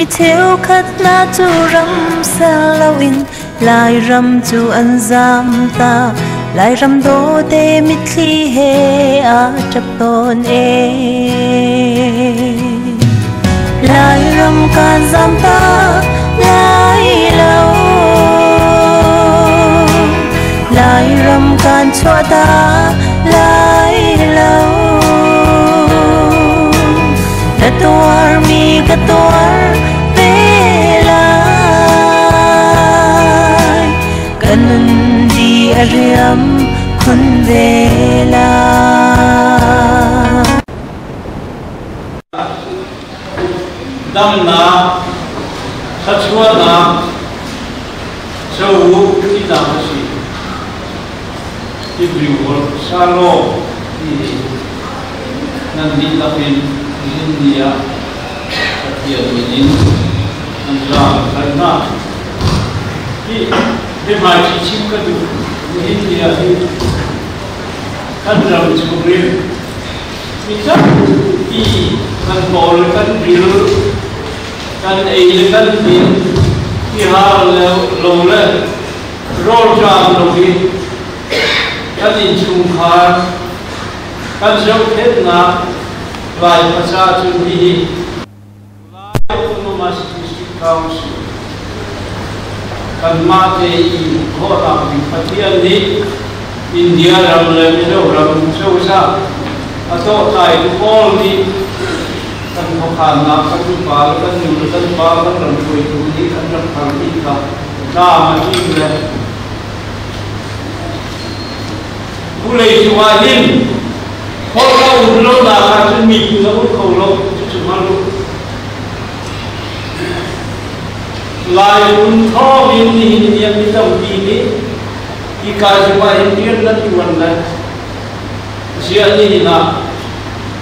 mi theo khát na chu ram sa lawin lai ram chu an zam ta. Lai ram do te mi thi he a chap ton e lai ram can zam ta lai lâu. Lai ram kan chua ta lai lâu. La mi ka di ariam kun vela dam na sachua na sau ki dam si ki briwol salo, ki nan di lapin India katia minin andra karna. Ki مهم يا أخي country to real because في control country กันเองกันทีที่หาแล้วลงแล้วรอจามลงที่กันอินชุมคากันเจ้าเทศนาลายประชาชนที่ลายอุตมมาสิทธิกาวสิ kalmate i kora mi patian ni india ram le mi lo ram so sa ato kai kol ni kan ko khan na kan ni pa kan ni kan pa kan ram ko i ni kan ram kan ni ka ta ma ni le kule suwahin kol ka ulo da ka mi kula ko lo chu ma lo lai un tho min ni hin ni mi tam ki ni ki ka chu wa hin ni na ti wan la sia ni na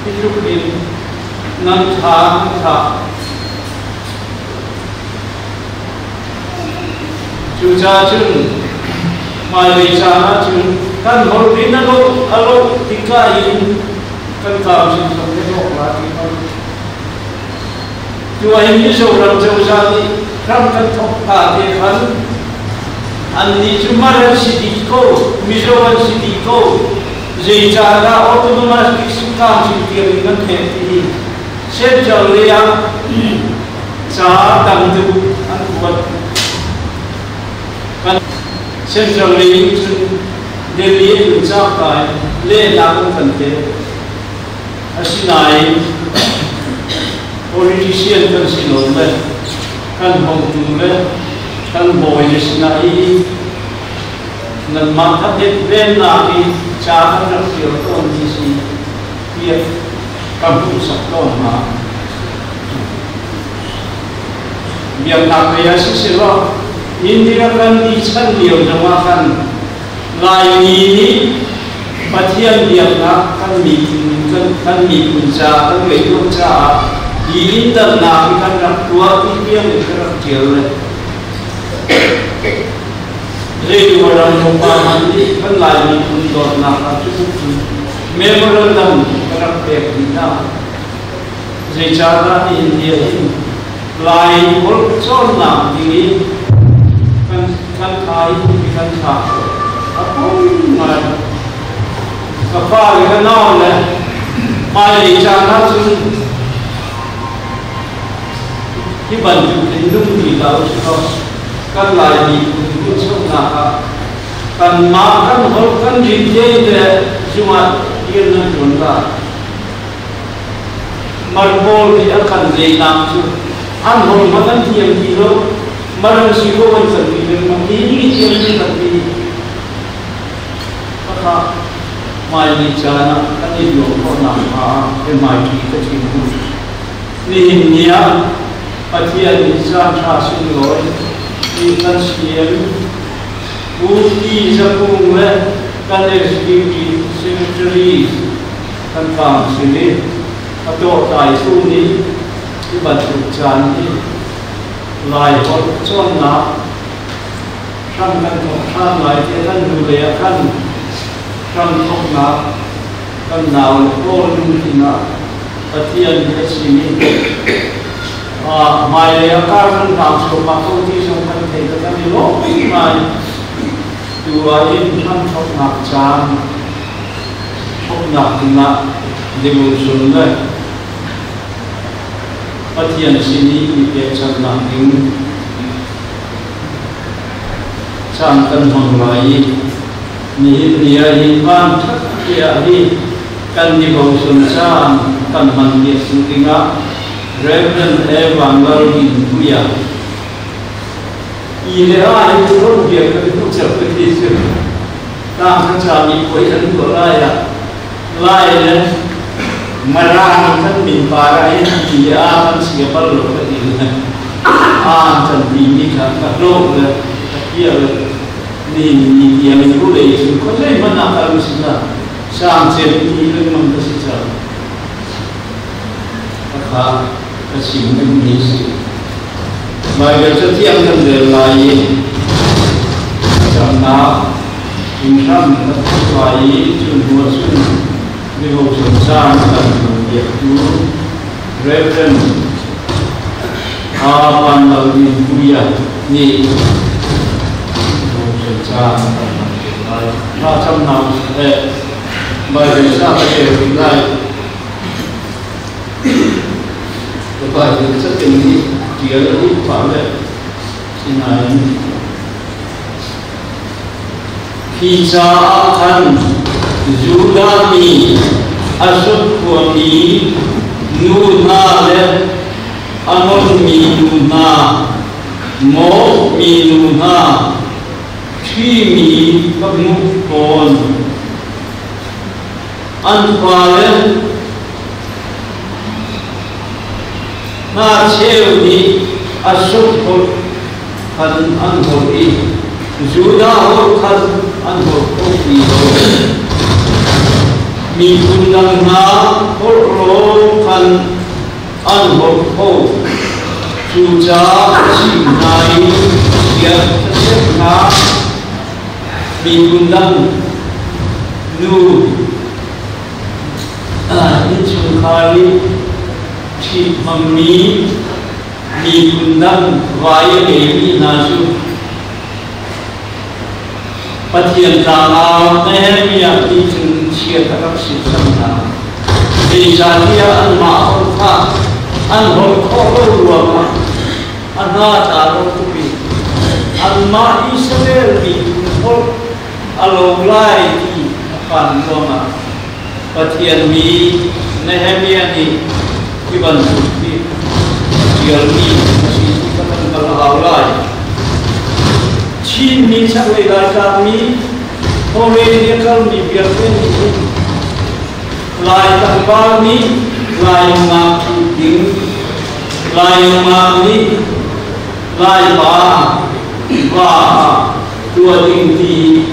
ki chu ni nan tha tha chu cha chun mai lei cha na chun kan hol bin na lo alo ti ka yin kan ka sin so ne lo la ti ma chu ai ni so ram chu cha ni 그러면 톱밥이 한, 한 20만 원씩 있고, 미저 원씩 있고, 이제 이자가 어떤 맛이 식당식 되는 텐데, 실전리야, 자당도 한 것. 실전리 중, 내 위에 의자가 내 나쁜 건데, 아시나이, 오리지시엔 건신 없네. Kan hong tu le kan boy le sinai nan ma tha de ben na ki cha kan ra ki to ni si ki kam tu sa to ma biar na kaya si sila India kan di chan liu nama kan lai ni ni pathian liam na kan mi kan kan mi pun cha kan le tu cha di inter na kan rak tua ti dia ni kan rak kiel le le di orang mo pa man ni kan lai ni pun dot na ka chu chu memorandum kan rak đẹp ni nào je cha na India ni lai cho chon na di khăn kan kai ki kan tha apoi ma ka fa li ka na này. Mai li cha na chu ki ban ju tin dung ni la u so kan lai ni ku chu na ka kan mà kan ho kan ji je de chu ma yen gì làm ta ăn hồn mà akan thiền gì đâu mà đừng suy vô thiam sẵn thì đừng mà wan sa bilin mahini siya gì các kaka mai ni chana kani yo ko làm ha cái mai ประเทศ ชาติชาติสิงนลอที่ท่นเสียงผู้ที่จะพุ่งและการเอกสกิลซิมจรีท่านฟังสิ่งนี้พระโตตายสู้นี้ที่บรรจุจานนี้ลายคนช่อนนับท่านกันของท่านหลายที่ท่านดูแลท่านท่านทกนับท่านหนาวโลกลุ่มที่นับประเทศเยชิมิ my carbon comes from occultation contains a very low minimum to a income of Nakchan of Nakina devotion left. But here in Sydney, it gets a nothing. Some can hong right. Need near him, man, here he can devotion, some can man get something up. Reverend Evangelii Duia. Era într-un viață pe nu ți-a pătit Dar când ce-a micoi în laia, laia merang kan min parai dia kan siapa lo kan ini ah kan ini kan kan lo kan dia ni ni dia ni lo deh itu kan le mana kalau sih lah sam sih ni le mana sih cakap นะครับ Ka cái sự minh lý sự mà cái chất thiêng thân đề lại chẳng nào, chúng sanh nó không phải chung hùa chung vì hồ sùng sang cần việc chú Reverend A. Ban Lao Din Buya Ni hồ sùng sang cần lại ra trăm nào ê bởi vì sao cái điều này và những chất tình ý nghĩa hữu bảo vệ xin hãy 기자한 유감이 아수포니 누나레 아노미 누나 모미 누나 취미 박무권 안파레 na cheu ni asuk ho kan an ho i juda ho kan an ho ko i ho mi kunang na ho ro kan an ho ko chu cha chi nai ya se na mi kunang nu. Ah in chu khali thì phẩm mỹ mì cùng đăng vài cái đi na chú bắt hiện ra là nè mẹ à đi chừng chia các các sĩ sanh na vì sao thì ăn mà không pha ăn hồn khó đâu luôn mà ăn na ta lô có bì ăn mà Israel bị hồn alo lai thì phản luôn mà bắt hiện mỹ Nehemia ni iban Ivan Sufi, Jalmi, Sisi Kanan Kalahulai. Chin ni cak legal kami, kami biarkan ini. Lai takbal ni, lai makin ding, lai makin, lai ba, ba, dua tinggi,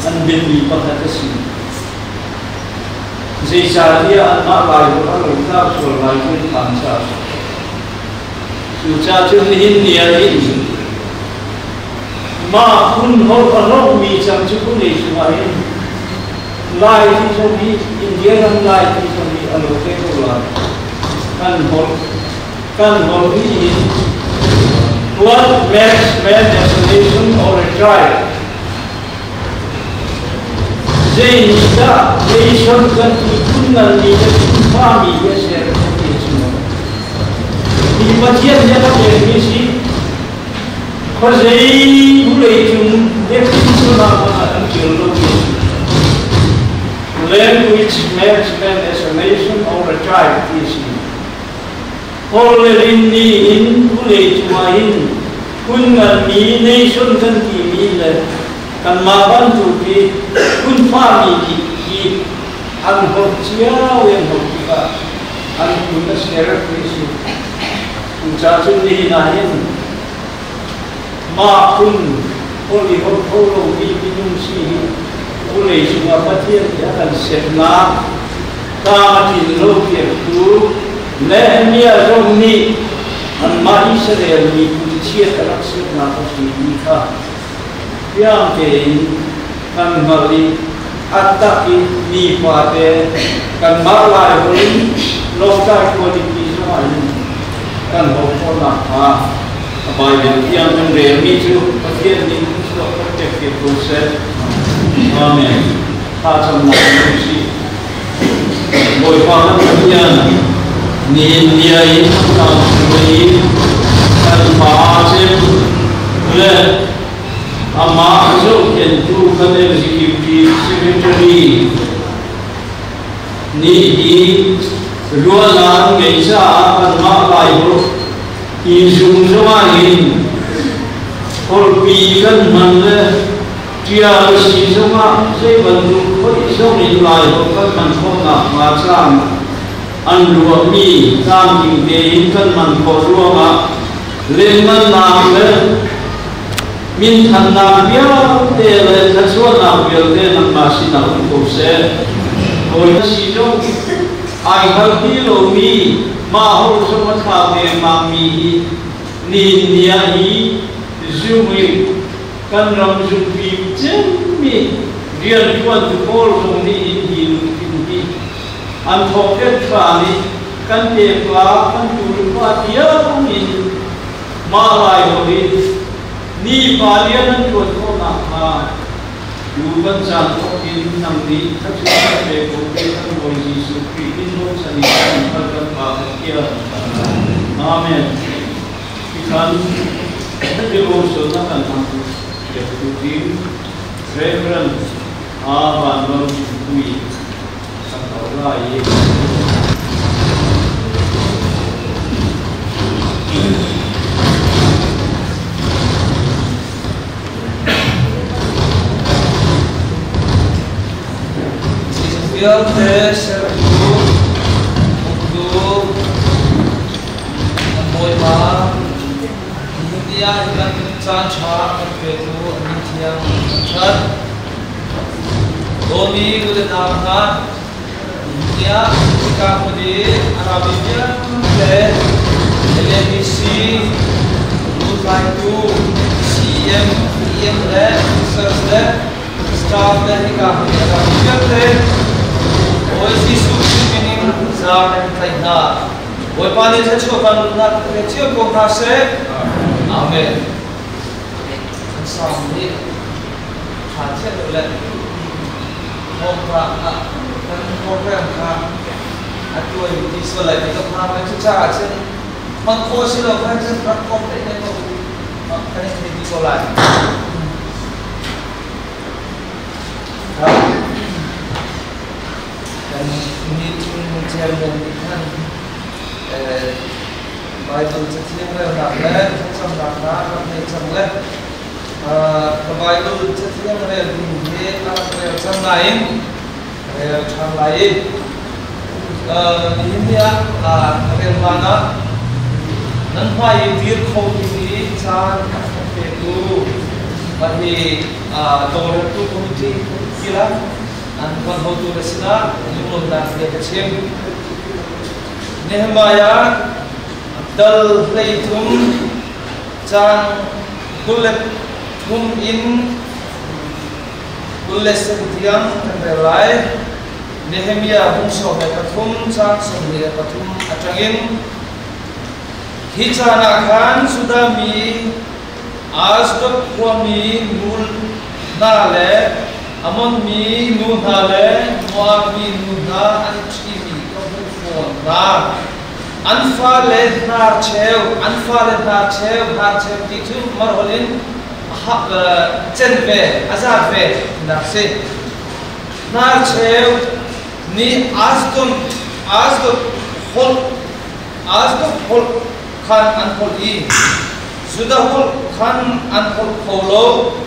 dan bini pada ke sini. Zicariya annak kita survival kanser. Sucatun Hindia ini. Ma kun ho panok mi cham chukun ni sumari. Lai ti so mi India kan lai ti so mi aloke ko lai. Kan ho kan ho ni. What makes man a nation or a tribe? 제이시가 제이 현수가 이분간이 이제 분파함이 예시를 찾게 했습니다. 이바지에 내가 예시 허세이 물의 중내 큰수나마는 기울로 Language makes an explanation of the child is already in village wine, when a nation can be in le kan ma ban tu ki kun fa mi ki ki an ho chia wen ho ki ba an kun na share ki si kun cha chun ni na hin ma kun ho li ho ho lo mi ki nung si ku le su ma pa thiên ya kan set na ka ma ti lo ki tu le mi a rong ni an ma Israel mi kun chia ta rak set na ko si ni ka yang ke kan mali ataki ni pate kan malai holi e lokai ko di ki so ai kan ho ko na, ha. Bai ben tiang men re mi chu pathian ni so ko te ke process. Amen. Ta cham na ni si. Bồi pa na pathian ni ni ai ta ni. Kan pa, se, le ama zo ken tu kan executive secretary ni Di rua lan ngày sa kan ma lai bro in sum zoma Yin or pi kan man le. Tia si zoma se ban du khoi song in lai ho. Kan man kho na ma chang an rua mi tam king te Yin kan man kho rua ma. Lên man nam le min than nam bia te le tha suan nam bia te nam ma si na ko se. Oi si jong ai hal đi lo mi, ma ho so ma tha me ma mi. Ni ni nia hi, zu mi, kan ram zu pi chen mi. Rian quan tu kol so ni in hi lu kin hi an tho ke tra ni, kan te pa kan tu pa tia mi ma lai ho ni नी बालियन को तो नाहा यूवन चातो इन संधि सक्षम से बोलते हैं वो यीशु की इन लोग सनीता निपल कर पाते क्या आमिर किसान ये वो सोना का नाम है ये तुझी रेफरेंस आवानों की तुई संतोषा ये Thank you. व्यर्थ है शब्दों उद्योग मोयमा नित्या हिलन चार छाप पेटो नित्या छर दोनी गुले नाम था नित्या का मुझे अरबिया है एलएमसी रूट सीएम पीएम है सर्स है स्टाफ है निकाल है Voi pani zečko pan na trećio kohna se. Amen. Sam ni. Haće dole. Kohna a kan kohna ka. A tu je ti sve lepo to pa me tu čače. Man ko si lo kan se prak kopre ne to. Man kan lỗi phải trên các công để nên mà cái này thì đi sửa lại dan ini menjadi menjadikan Bible setiap yang nak macam nak nak macam le Bible setiap yang ini nak macam lain macam lain ini ya ada mana nampai dir kau ini can itu tu komiti kira an kan Anpanghotu Rasila, Limun Nafya Kachim, Nehemiah, Dal Leitum, Chan Kulet Hum In, Kulet Sentiam, Kanrelai, Nehemiah Hum Sohne Kathum, Chan Sohne Kathum Atangin, Hicana Khan Sudami, Asdok Kwami Mul Nale, Among me, Nudale, Moami, Nuda, and Chivi, Double Four, Ra. Anfa led Narchev, Anfa led Narchev, Narchev, Titu, Marholin, Chenve, Azarve, Narse. Narchev, Ni Asdum, Asdum, Hol, Asdum, Hol, Khan, and Hol E. Sudahul Khan, and Hol Kolo.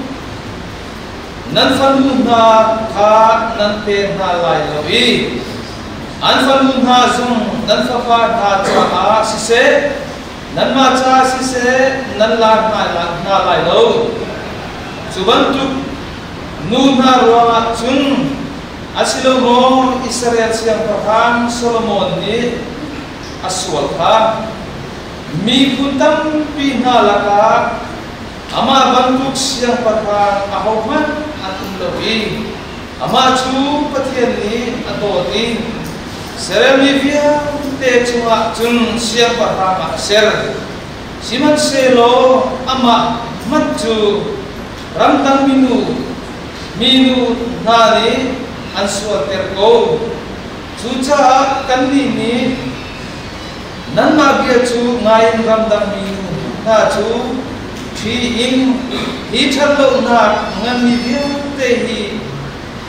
nan fan lu na kha nan pe na lai an fan zum nan fa pa na cha a si se nan ma cha si se nan la na la na lai lo chuban tu nu na ruwa chun asilo mo Israel siang pahan Solomon ni aswal kha mi kuntam pi na laka Ama bangkuk siang patra ahokman atum lawi. Ama chu patian ni atoti. Seremni via te chunga siang patra ma ser. Siman selo ama matju ramtang minu minu nani ansua terko. Cuca kandi ni nan magia chu minu na 주임 이철로 나 강한 미디어 때히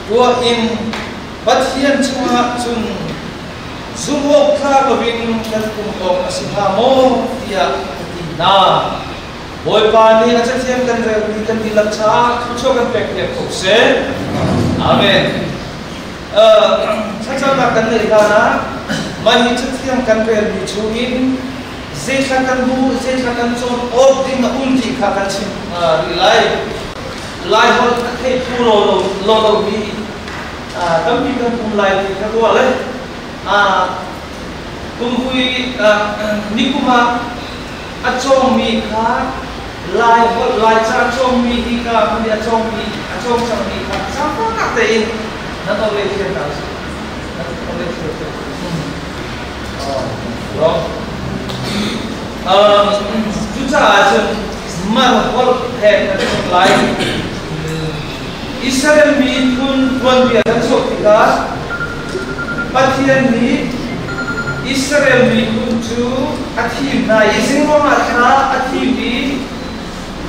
우아임 바티엔 청아 중 수목하 거빈 갈꿈도 아시하모 띠야 나. 월반이 아차티엠 간다 우리간 딜락차 투초간 백대 복세 아멘. 어 살짝 나간 일하나. 많이 차티엠 간다 우리 주인 dễ khá cần bu dễ khá cần chôn ốp đi mà un à, thì khá cần chim đi lại lại họ thấy thu lô lô lô lo bị à tâm bị cần cùng lại thì các cô lấy. À cùng vui à, ni kuma a chong mi khá lại họ lại cha chong mi đi cả mà đi chong mi chong chong mi khá sao có cả tiền nó không lên thiên đạo nó không lên thiên đạo rồi ờ ta tuzaat mar wal hek lai israel mi kun kun bi adam so tika pathian mi israel mi kun chu athi na yesing mo ma khana athi bi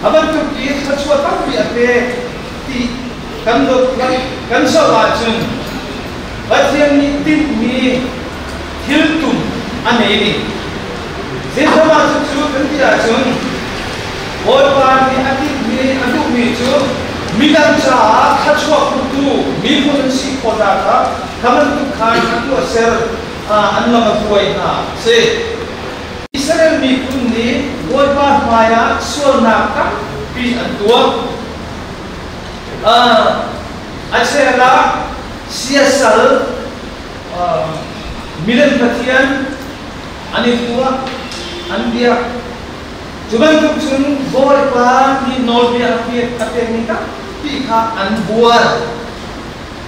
aban tu ki khachwa ta bi ate ti kam do kam so ba chung pathian mi tin mi hiltum aneni Jisama cucu kerja cun, orang ni adik ni aduk ni cun, milan cah kacau kutu, milan si kota ta, kamu tu kan kamu ser अन्ना मतुवाई ना से इसराइल में कुंडी बोल बार माया सोना का पी अंतुआ अच्छे ला सियासल मिलन पतियन अनितुआ Anbiya. Cuman cun borpa di nol dia api api ni ka ti ka anbuar.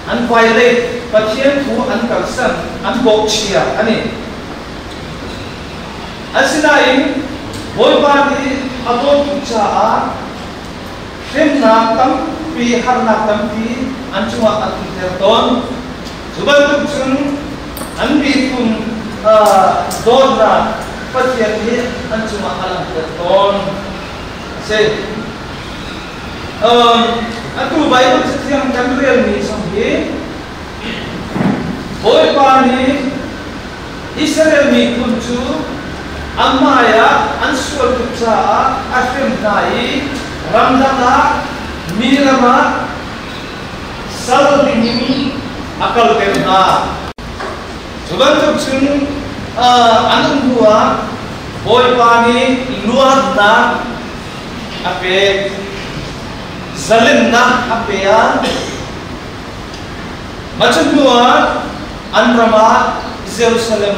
An violate pasien tu an kalsan an boksia ani. Asinain borpa di ado tuca a tim nakam pi har nakam ti an cuma an terton. Cuman cun an bi pun dona pagyakin ang sumakalang karton. Kasi, um, ang tubay, ang sasiyang kandurian ni Sanghi, o ipani, Israel ni Kuntu, ang maya, ang suwagutsa, at yung tayi, ramdaka, mirama, salatin ni, akal kerna. Sobat-sobat, anong hua boy pani luat na ape zalim na ape ya macam hua anrama Jerusalem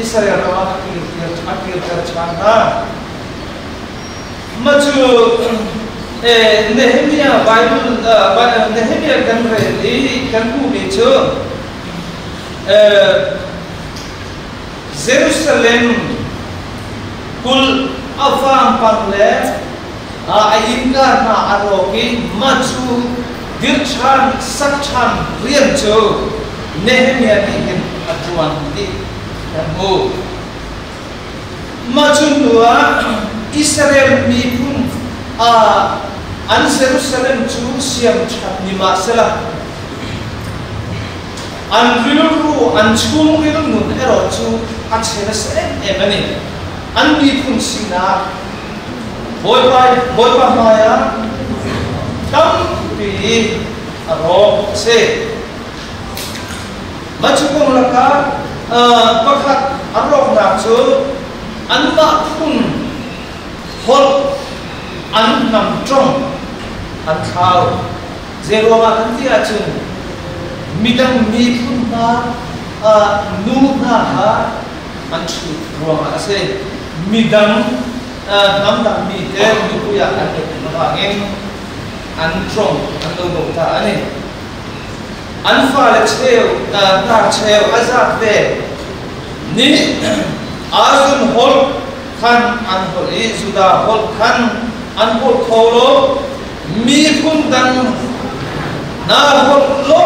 Israel rama akil akil kerjana macam eh Nehemia Bible Nehemia kan re di kan bu macam eh Jerusalem kul afam pangle a inka na aroki machu dirchan sakchan rian chu Nehemia ni hin atuan kan mu machu dua Israel mi pun a an Jerusalem chu siam chat ni ma sela an krilor khu an chhum krilor nun ero chu a chhena se em ani an bi phun sing na hoi pai hoi pa ma ya tam bi ro se ma chu kong la ka pakhat arok na chu an ma phun hol an nam trong an thao zero ma kan ti a chung midang na nu na ha an chu ruang a se midang nam dam mi te nu ya an ma ba ngeng an ta ani an fa le cheo ta cheo azat ve ni azun hol khan an hol e suda hol khan an hol kholo mi phun dan na hol lo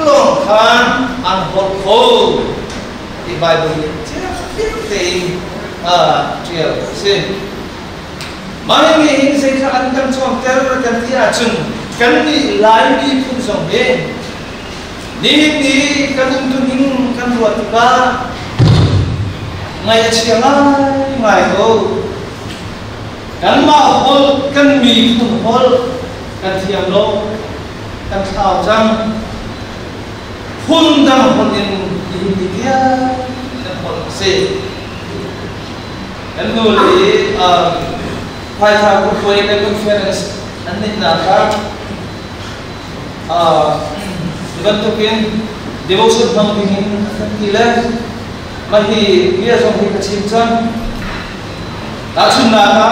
Tuhan unfold. Di Bible dia penting sih Mari yang saya akan teror dan dia acun lain di pun sampai. Ni kan untuk ini kan buat kita. Ngay siapa ngay kan mau kan mi pun hol. Kan siang lo. Kan tahu jam. Honda ponen indica la policy. Anu le pai eh, tha ku poi na conference anni na ka ah eh, devotion bang ni hin kila mahi dia song hi kachim chan ta chun na ka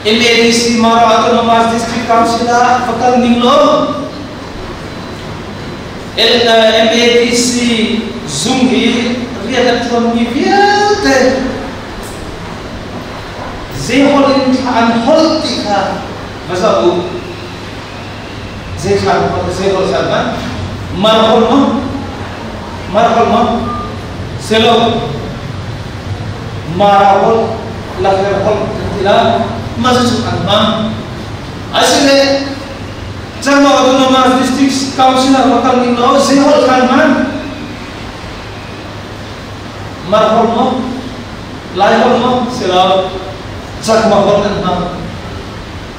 MADC Mara Autonomous District Council Fakal Ninglo MADC, Zoom hii riadatuwa vyote zeholint holtika mazabu zehol salman marholma marholma selo marahol lakhir hol tila. Mazisuk alman asile Jama Autonomous District Councilor Wakal Mindanao, Zehol Khanman, Marhorno, Laihorno, Silao, Chakma Hornan Nam.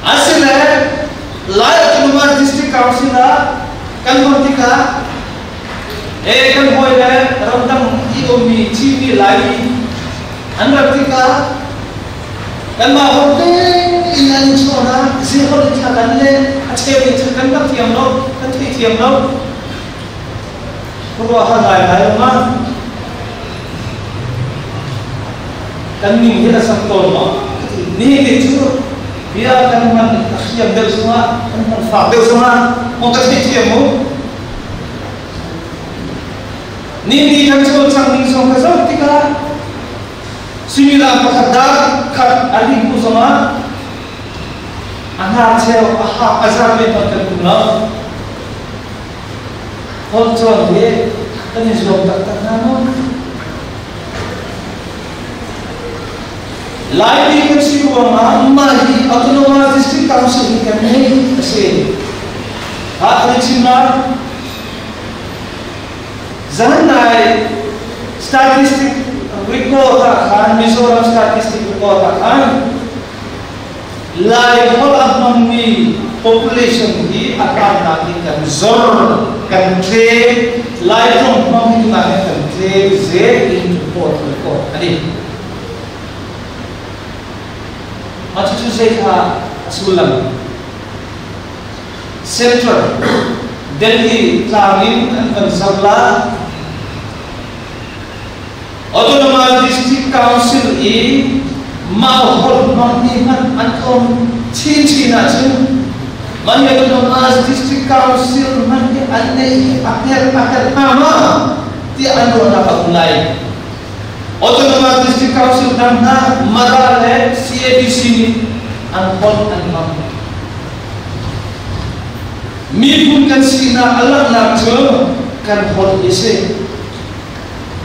Hasil है live autonomous district council का कन्वर्टी का एक अनुभव है रमतम ई ओमी चीवी लाई अनरती का कन्वा होते हैं नहीं छोड़ा किसी को नहीं छकन ले अच्छे नहीं dia semua semua tiga kat semua 안녕하세요. 아하, 아사람이 바뀌었구나. 건조하게 은혜스럽 딱딱하면 Lain dikonsiguan ma'ammahi autonomatistik kausin kami kasi at rechimar zahanai statistik wiko ta khan mizoram statistik wiko ta khan laihol ahmam ni population hi atam na ki kan zor kan tre laihol ahmam na ki kan tre ze in port le ko ani atu tu ze kha sulam central delhi tlangin an kan sabla autonomous district council i mahol mahni man antom chinchina chin man yadon as district council man ke akhir akhir nama ti ando na pagulay otonomous district council dan na madale CADC ni anpon an mam mi pun kan sina alam na kan hol ise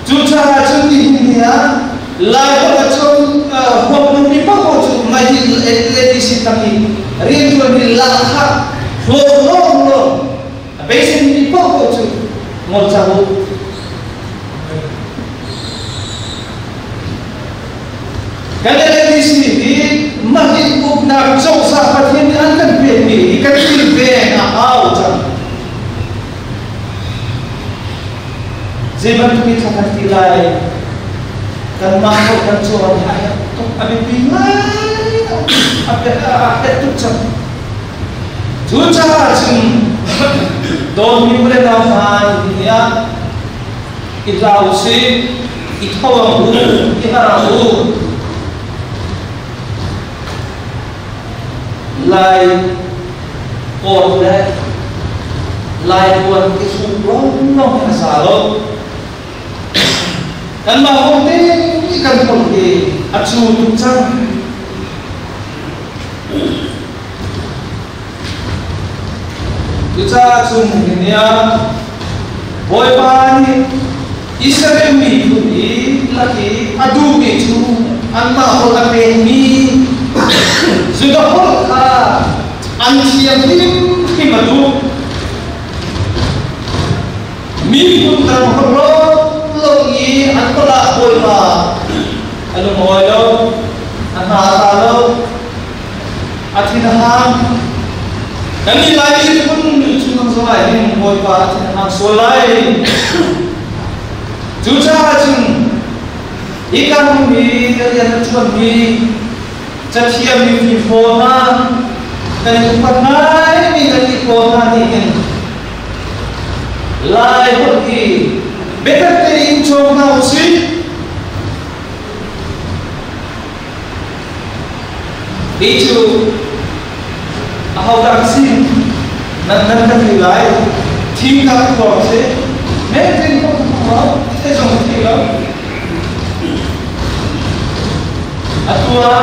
Juta ini ya lagu macam hukum ni pun macam majlis atleti si tapi rindu ni lahat hukum lo besin ni pun macam macam Kalian di sini masjid bukna jauh sahabat ini akan bini ikan Zaman kita kata lain. kalmaho dan soal haya tuk abin bimai abin ahya tuk cam tuca cim don mimre na fan dunia kita usi kita wabu kita rabu lai kod lai kod kisung long long kasalo dan mahum te ikan pun te atsu tukcang tukca atsu mungkinnya boy pani Israel mi pun lagi adu gitu anta hola peni sudah pun ansi yang tim himadu mi pun terhormat tông ý an có lạ ki ma anh mi tu ta ho ro lo yi an ko la boy đi alo mo lo an ha ta lo atin ham. Kami lagi pun cuma solai ni boy pa atin ham solai Jucha chung ikan mi yang chuan mi chathia mi fi phona kan upat nai mi kan ki phona ni kan lai hot ki better te बेहतरीन चौकना उसी itu ahau dak sin nan nan dak ni lai thim dak ko se me tin ko ko se jong thi lo atua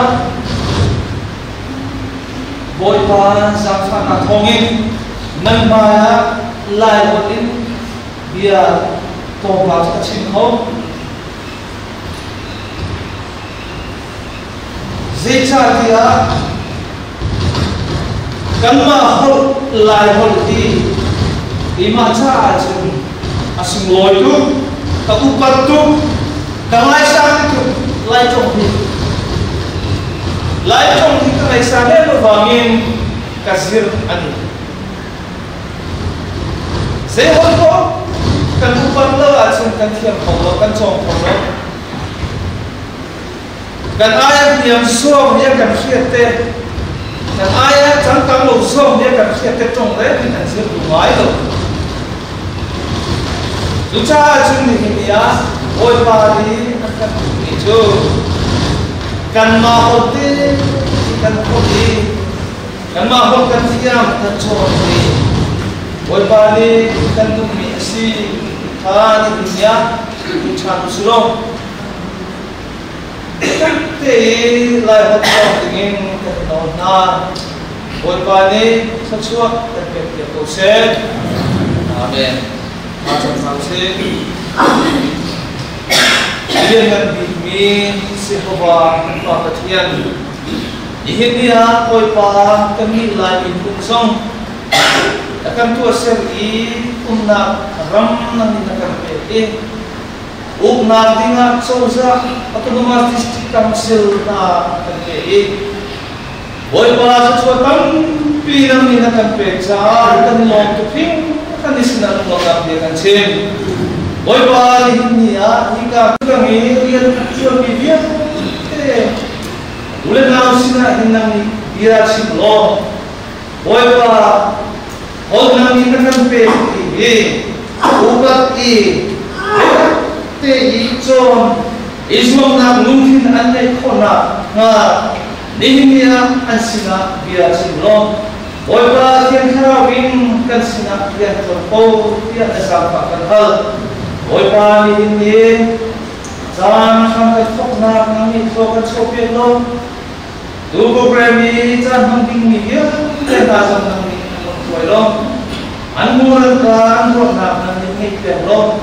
boi pan sang sang na thongin nan ma lai bodin dia 躲 vào 这个清空。Zica dia. Kama hol lai hol di. Imaca ajum asing loyu kaku patu kalai itu lai di. Lai chong di kalai kasir anu. Saya hol ni lai chong ni ka lai sa ne lo wangin ka zir ani se ho to kan upat lo a chung kan thiam khong lo kan chong khong lo kan aya niam so ya kan khiat te kan aya chang kang lo so ya kan khiat te chong le ni kan zir du mai lo lu cha chung ni hi ya oi pa ni kan ni chu kan kan ma ho kan ti ya kan cho ni oi pa ni kan tu mi si ha ni hi ya lu cha tu su lo kan te lai ho to tingin kan no na oi pa ni sa chuak kan pe pe ko se amen macam samse dia kan bimin si hawa pa katian ihin dia koi pa kami lai in kung song akan tu asal i umnak ram na min nakapete umnak dinga sausa autonomous district council na kapete boy para sa suwatan pinang min nakapete sa kan ma to ping kan isna ko ka din kan sim boy para niya ika kang irian siya bibia eh ulen na usina inang ira si law boy para Huwag nang inakang pwede 이 5각 이 100대 2점 이수업나 눈킨 안내 코나. 나 니미야 한시나 비아치로 월바 텐카라 윙 간시나 비아치로 오 비아치사 바깥을 월바 니미에 짠 상가 톡나 강이 톡을 초비로 누구 브레미 짠 한빙미기야 내가 짠 한빙미기로 안무를 강구한다 하나님 행위대로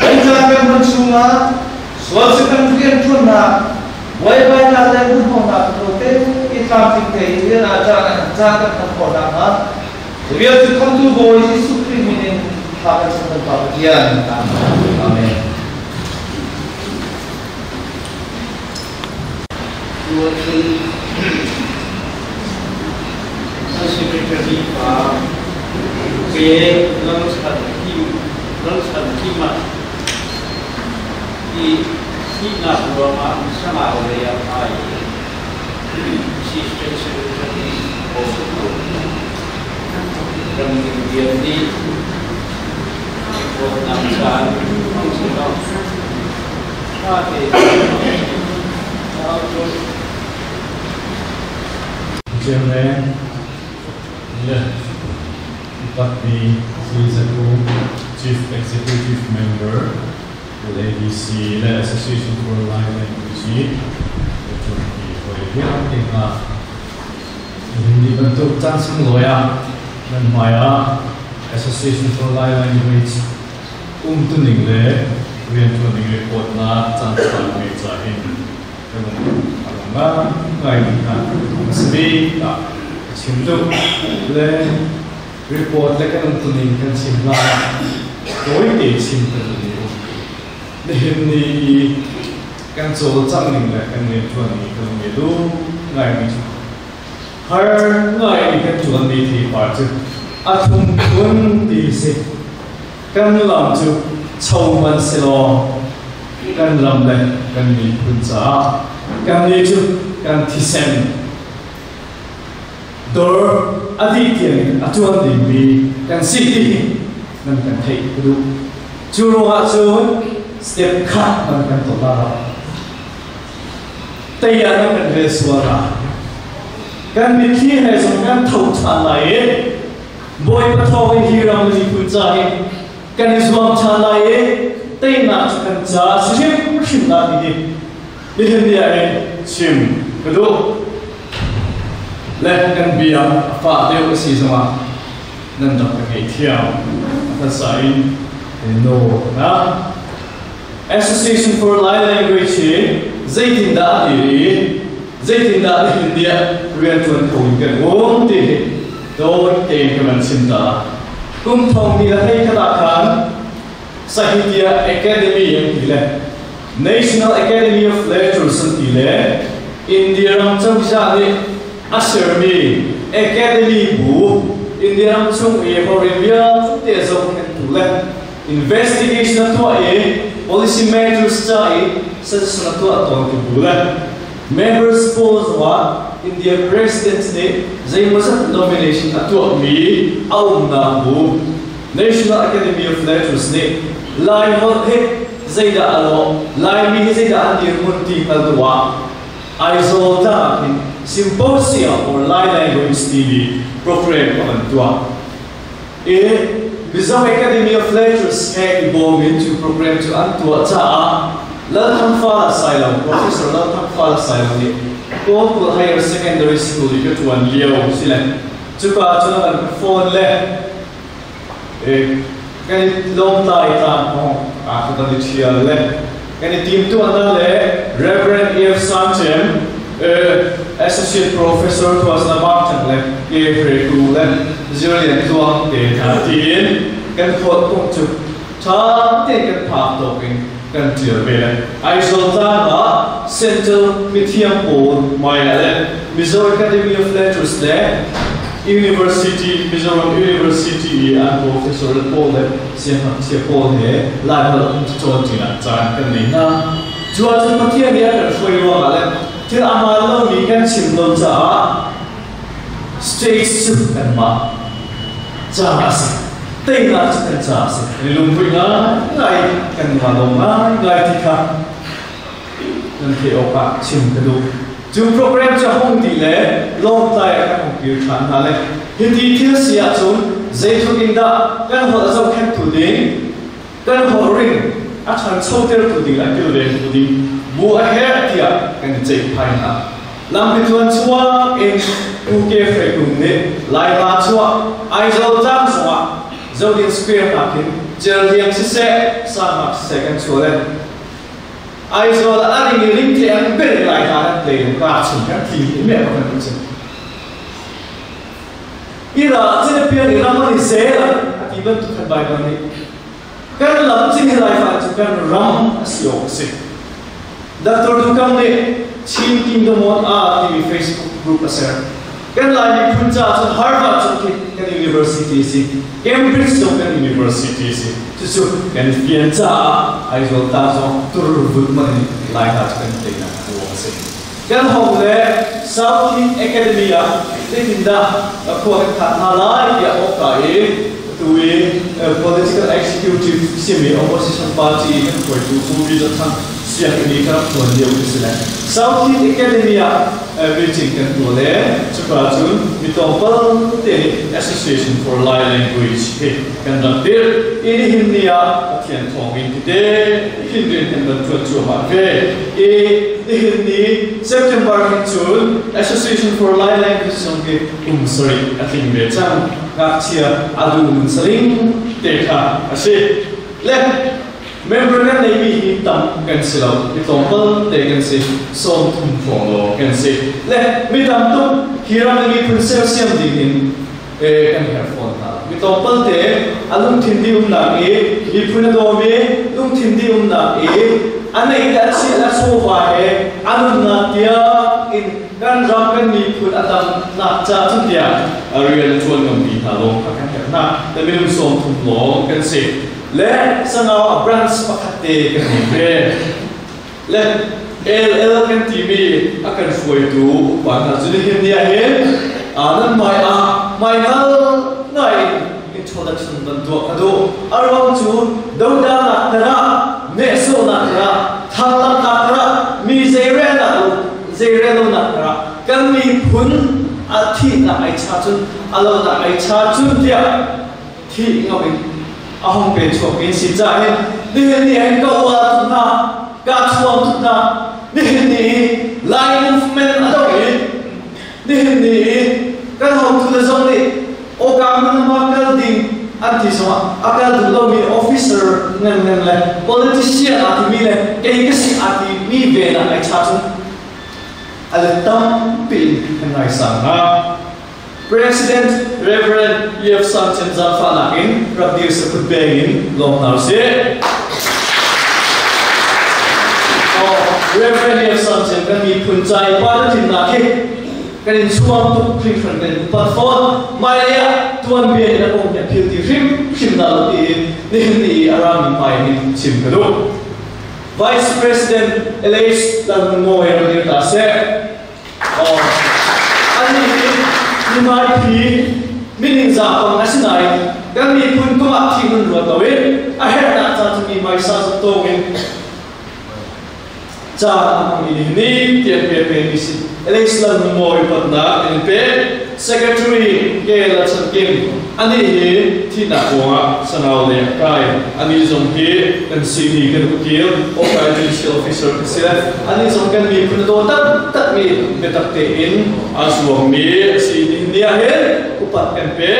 왼쪽에 번충아 수업시간 두개 푼나 와이바이 나대 분포나 그때 이탐식 대인은 아자는 자는 분포나가 그리어스 컨투 보이시 수프리미는 하가스는 바로 이해합니다. 아멘. 무엇은 41편 2파 B langsat kim langsat kimas di sila berapa sama oleh yang lain sistem solution possible dan kemudian di penambahan fungsional tapi Jangan, ya. that we, she's a chief executive member with ADC, the Association for Life and Music, Turkey for Irlanda. 우리는 또 짠승로야, 난 마야, Association for Life and Music, 꿈뜨는데, 우리는 뚜는게 꽃나 짠짠하게 자인, 여러분, 아름다운 가이드가, 스피가, 지금도, 네, report le kan tuning kan simla doi te sim kan ni le him ni kan so chang ning le kan ni chuan ni kan ni lu ngai ni har ngai ni kan chuan ni thi pa chu a thum kun ti se kan lam chu chau man se lo. Kan lam le kan ni kun cha kan ni chu kan thi sem dor อดีตเนี่ยอาจารย์ดีมีกันสิที่นั่นกันเทคดูจูโรงอาจูนสเต็ปคัดนั่นกันตัวเราแต่ยานั่นกันเรสวาระกันมีที่ให้สมกันถูกทางไหนบอยปะทองฮีรังมีกุญแจกันอิสวามชาไหนแต่นักกันจ้าสิ่งที่ผู้ชิมนาดีดีเรื่องเดียร์ชิมกระดูก لكن بيا فاضي وسيزما نندق كيتيا تسعين نو ها Association for Light Language زيت دادي زيت دادي تي دور كمان تون كان أكاديمي National Academy of Letters إلى Ashermi Academy Bu Indian Chung E a Chung Te Zong and Tule Investigation Atua E Policy Measures Cha E Such as Members Pose Wa the President's Day Zay Masat Nomination Atua Mi Aum Na National Academy of Letters Day Lai Hot Hit Alo Lai Mi Zay Da Munti symposium or live language TV program on Dua. E Bizam Academy of Letters e ibom into program to Antua Ta'a Lalham Fala Asylum, Professor Lalham Fala Asylum go to Higher Secondary School You yu tuan liyaw sila. Tuka tuan ang phone le e kani lom tai tan mo ako tani tiya le kani team tu anale Reverend E.F. Santem uh, Sanchem associate professor to as na martin le e fre ku le zurian tuang de ta tin kan khot kong chu cha te kan pa to kin kan tir be le ai so ta na central mithiam po mai le Missouri Academy of Letters le University Mizoram University and Professor Paul le siam siam Paul he lai ma chon chi na chan kan ni na. Chua chu pathian ya kan khoi wa le til amal lo mi kan chim lo cha stage su kan ma cha ma se tei na chu kan cha sẽ đi lùng pui na ngay cần ma lo na ngay thì khác nên thì ông bạn chìm cái đồ chú program cho không tỷ lệ lâu dài ka hong ki hà lệ hiện thì thiếu thil sia chun zai thu in da kan ho zo khen tu thủ kan ho ring rình chan chau sâu tiêu thủ la lại le đến thủ bu Buhahertia and Jake Paina. Lambituan Chua in Uke Fekumne, Laila Chua, Aizal Jam Chua, Zodin Square Nakin, Jelliam Sise, Samak Second Chulen. Aizal Ari Rinti and Billy Laila Play Ratching, and he met on the kitchen. Ila, Zinapia, Lamani Sela, even to the Bible. Kan lam chính là phải chúng ta ram siêu sinh Dr. Dukam ne team the mon a TV Facebook group aser kan lai ni phun cha chu harvard chu ki kan university si cambridge chu kan university si chu chu kan fian cha ai zo ta zo tur vut ma ni lai ta kan te na ko se kan ho le south academy a le tin da ko ka lai ya o ka the way a political executive 现为 opposition party 为独夫日的他，虽然你看我牛就是来，Southeast Academia. Building and Lole, Chapratun, with the Bante Association for Lai Language, conducted in Hindia, Tian Tong in today, Hindu and the Tutu Hake, in Hindi, September June, Association for Lai Language, Songke, Umsari, Ating Bechang, Naktia, Adu Umsaring, Teka, Ashe, Left. Membrannya navy hitam kan silau, example they can see so tum phong lo can see. Le mi tam tum hiram ngi princess siam ding in e kan her phone ta. Mi example te alum thindi um na e li phun do me lum thindi um na e anai da si la so va e anun na tia in kan ram kan ni phun atam na cha chun tia a real chuan ngam bi ta lo ka kan her na le mi lum som thum lo kan see le sangao a branch pakate ve le el el kan mi akan foi tu pa na zu ni ni a he a nan mai a mai ngal ngai introduction ban tu ado arwang chu do da na tara me so na tara thang la na tara mi ze re na ze re no na tara kan mi phun a thi na ai cha chun alo na ai cha chun dia thi ngawin ahong pe chok in si cha he ni ni anh ko wa na ka chuan tu na ni ni lai movement ado e ni ni kan hong tu la zong ni o ka man ma kal ding an ti so akal du lo mi officer ngan ngan le politician ati mi le ke ke si ati mi ve na ai cha chu al tam pin ngai sang ha President Reverend Yefsan Timzan Rabbi Yusuf Begin, Long Narsi. Reverend Yefsan Tim can be Punjai Padatin Naki, can in Swam to Clifford and Patford, Maya, Tuan Bia in a home that killed him, Chimnalati, Nihni Arami Pai Chimkadu. Vice President Elise Tanmoy Rabbi Tase. Oh, nima thi meaning za pa nga sinai gan mi pun tuma thi hun ro ta we a her ta cha chu mi mai sa to nge cha mi ni te pe pe ni si election mo i in pe secretary ke la chan kim ani he thi na ko nga sanau le kai ani zong ke kan si ni kan ku ki o kai judicial officer ke sila ani zong kan mi pun do tat tat mi me tak te in aswang mi si ni ni a he upat kan pe.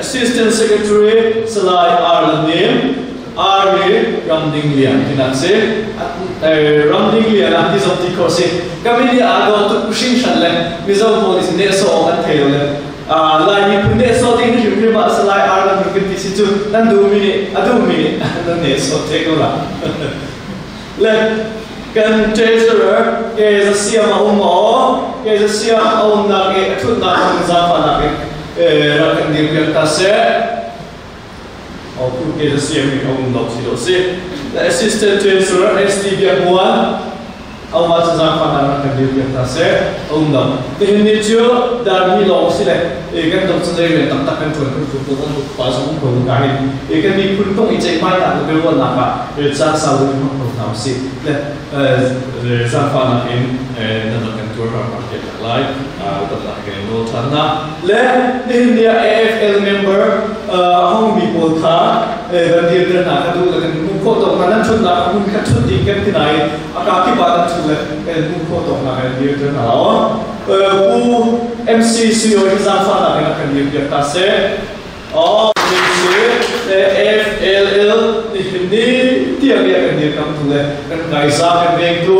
Assistant secretary salai ar Ari Army Ramdinglian tinatse Ramdinglian anti sabti kose kami ni ago to kushin shanle mizo mo is ne so on tele la ni pune so ti ni kri ma salai arga ni kri si chu nan du mi ni adu mi nan ne so te ko la le kan treasurer ke za sia ma umo ke za sia on na ke thun na za pa na ke ra kan dir ka se Al-Qur'an kita siap di kaum Allah tidak siap. Assistant to Surah ST Biamuan ông au ma cha zang fan cái điều kiện ta sẽ ông dam thì hiện nay chưa dar mi lệ, si cái e kan đây là tập tập cái chuẩn cái ku ku ông pa so ông ka ni e cái mi quân công ý chạy mai ta be won na ka e cha sa lu mo ko ta si le e zang fan tập in chuẩn na kan tur lại, tập ke cái a ta ta ke no chan AFL member, ông bị dia AFL 런디에들은 아까도 문코 동안은 촌나 문카 촌디 캡티나이 아까 기바다 촌레 문코 동안에 런디에들은 나와 우 MC 수요 희상 파다 내가 런디에 비었다세 어 MC F L L ni himni tiang dia kan dia kamu tuh kan kaisa kan bengtu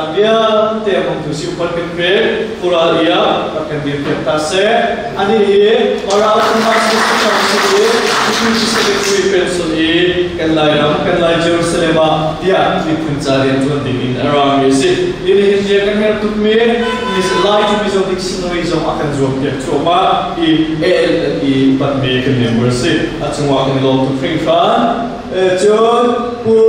sabia te mong tu siu pat ken pe pura ia pat ken bi pe ta se ani ye ora au ma si si ta si ye si si se ke kui pe so ye ken lai ram ken lai jerusalem ba dia ti kun cha re tu ti min ara mi si ni ni je ken mer tu me ni se lai tu mi zo dik si no i zo ma ken zo ke tu ma i e i pat me ken ne mer si a chung wa ken lo tu fing fa e chu pu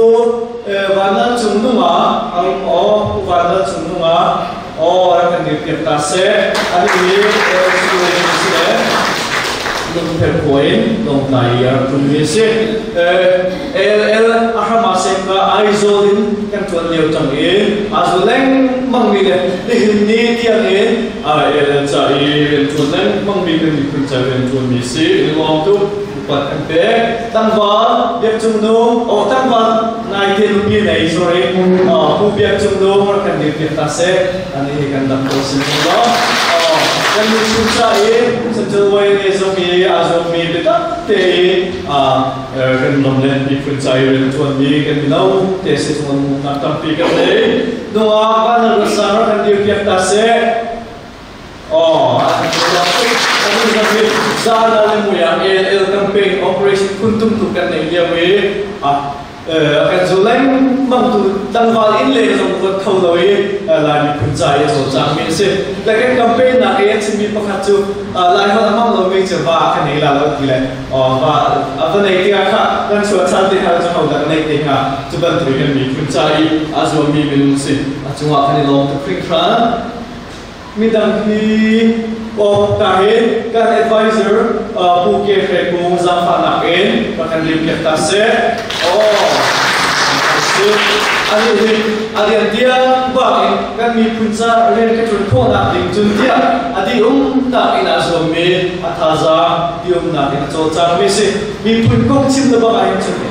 완전 중능화, 어, 완전 중능화, 어, 라는 느낌, 다세, 아니, 예, 수고해 주시네. per poem don taia tumise el el ahama seka aizolin kan tuan leo tang e azuleng mangmile ni ni tiang e a el sa i tuan leng mangmile ni pun sa ben tuan mise ni wang tu pat empe tang ba biak chung no o tang ba nai te lu bi nei sore a pu biak chung no kan ni biak ta se ani kan dam ko sin ba 그 천천히 섬이 아섬이 됐다 때아 그런 놈네 이쁜 자유를 투언니 그미나우 대세선 낙담 비겠네 너와 가는 사람 간디 피었다세 어 Sana mo yang el el campaign operation kuntum tukan na iya ah အဲဇူလိုင်မန်တူတန်ဘာလင်းလေဇုံကထောလောယေလာမီခွန်ချာယေဆိုချာမင်းစစ်လက်ကကမ်ပိန်းနာအေချီမီပခတ်ချူလာဟောအမောင်လောမေချဘာခနေလာလောဒီလေအော်ဘာအတနေတီအခါတန်ချူချာတေဟာချောဒါနေတေခါချဘတ်ရီကမီခွန်ချာယေအဇောမီမီလုံစစ်အချူဝါခနေလောတဖိခရာမိဒမ်ဟီ o tahin kan advisor pu ke fe ku za fa na ken ka kan lim ke ta se o ani hi ani dia ba kan mi pun za re ke tun ko na ding anh dia adi um ta ina so me athaza di um na ina cho cha mi se mi pun kong chim da ba ai chun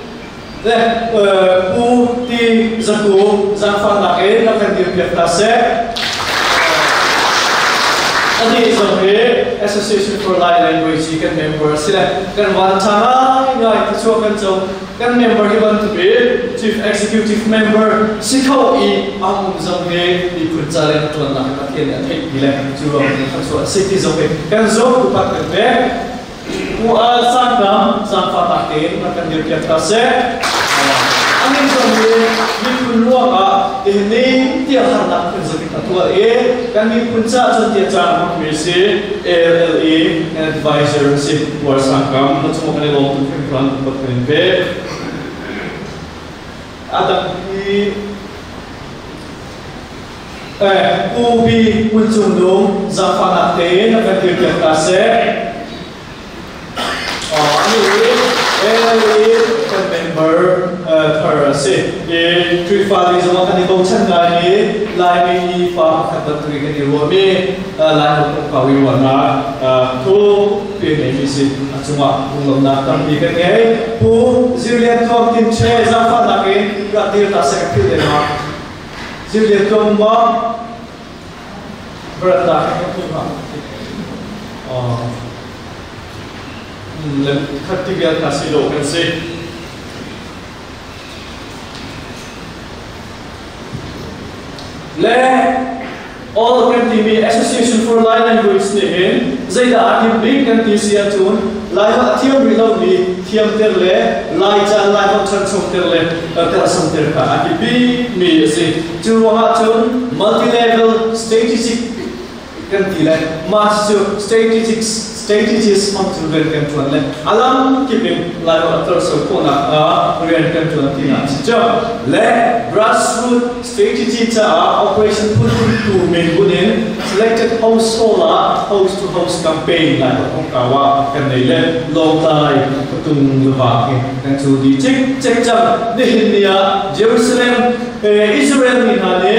le u ti zaku za fa na ke na kan dir ke ta se Ani so he Association for Light Language can member sila kan wan chana ngai ta chu kan chu kan member ki ban to be chief executive member sikho i am zong he i kun cha le tu na ka thien an thei ile chu ro ni ka chu city zo he kan zo ku pat kan be Ual sangkam sang akan dirjat kasih. Angin sambil dipeluang ah ini tiap harta pun tua e kami punca setiap cara komisi LLE advisor si ual sangkam macam mana lo tu pimpinan tempat pemimpin. Ada di eh ubi muncul dong zafanate akan dirjat kasih. Te na member thar se ye three fa li zama kan ko chan ga ni lai mi fa khat ta tri kan ni ro lai ho ka wi wa na thu pe ne mi si achuma ung lom na tam pi kan ngai pu zilian to tin che za fa na ke ga tir ta se phi de ma zilian to ma bra ka ma let me cut together as you can see. Let all can be association for line language the hen zai da arti bring can be sia tun lai ba thiam ri lo ni thiam ter le lai cha lai ba chan chum ter le ter sam ter ka arti bi mi se chu wa tun multi level strategic can be like master strategics strategies on to the temple and alam keeping live after so kona we are temple and tina so le grassroot strategy cha operation put to main gunin selected house solar house to house campaign la ko kawa kan nei le low tai tung luwa ke kan chu di check check jam ne hindia jerusalem israel ni na ne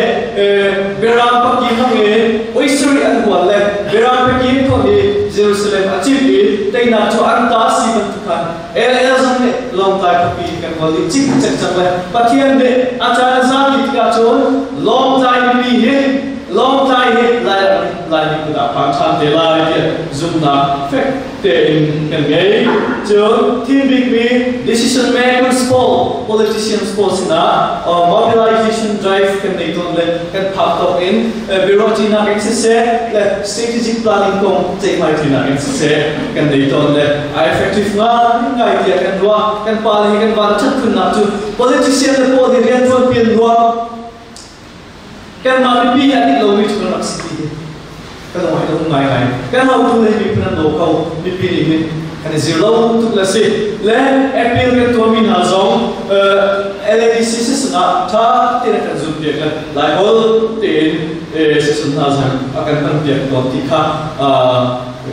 beram pa ki hange oisri an wal le beram pa ki ko ni jerusalem a chi bi te na cho an ta si ban tu kan el el zan ne long tai pa pi kan wa li chik chek chang le pa thian ne a cha za li ka chon long tai bi he long tai he lại lai ni ku da pa chan de lai ke zum na fact in Kalgay, to team me, decision makers poll, politicians poll sina, or mobilization drive can they don't let can pop up in, bureaucracy na can say, let strategic planning kong take my tina can say, can they don't let effective na, nga idea can do, can pali can ban chat kun na to, politician the real one pin do, can ma bi ya ni lo mi to na city cái loại đâu ngày này cái hậu tu lên bị phân đồ cầu, bị bị bị cái gì si. Le là gì lẽ appeal cái tua mình hà giống? LADC system à ta tira cái zoom tiền cái lại hol tin si sana rằng akan phân biệt còn ti ka.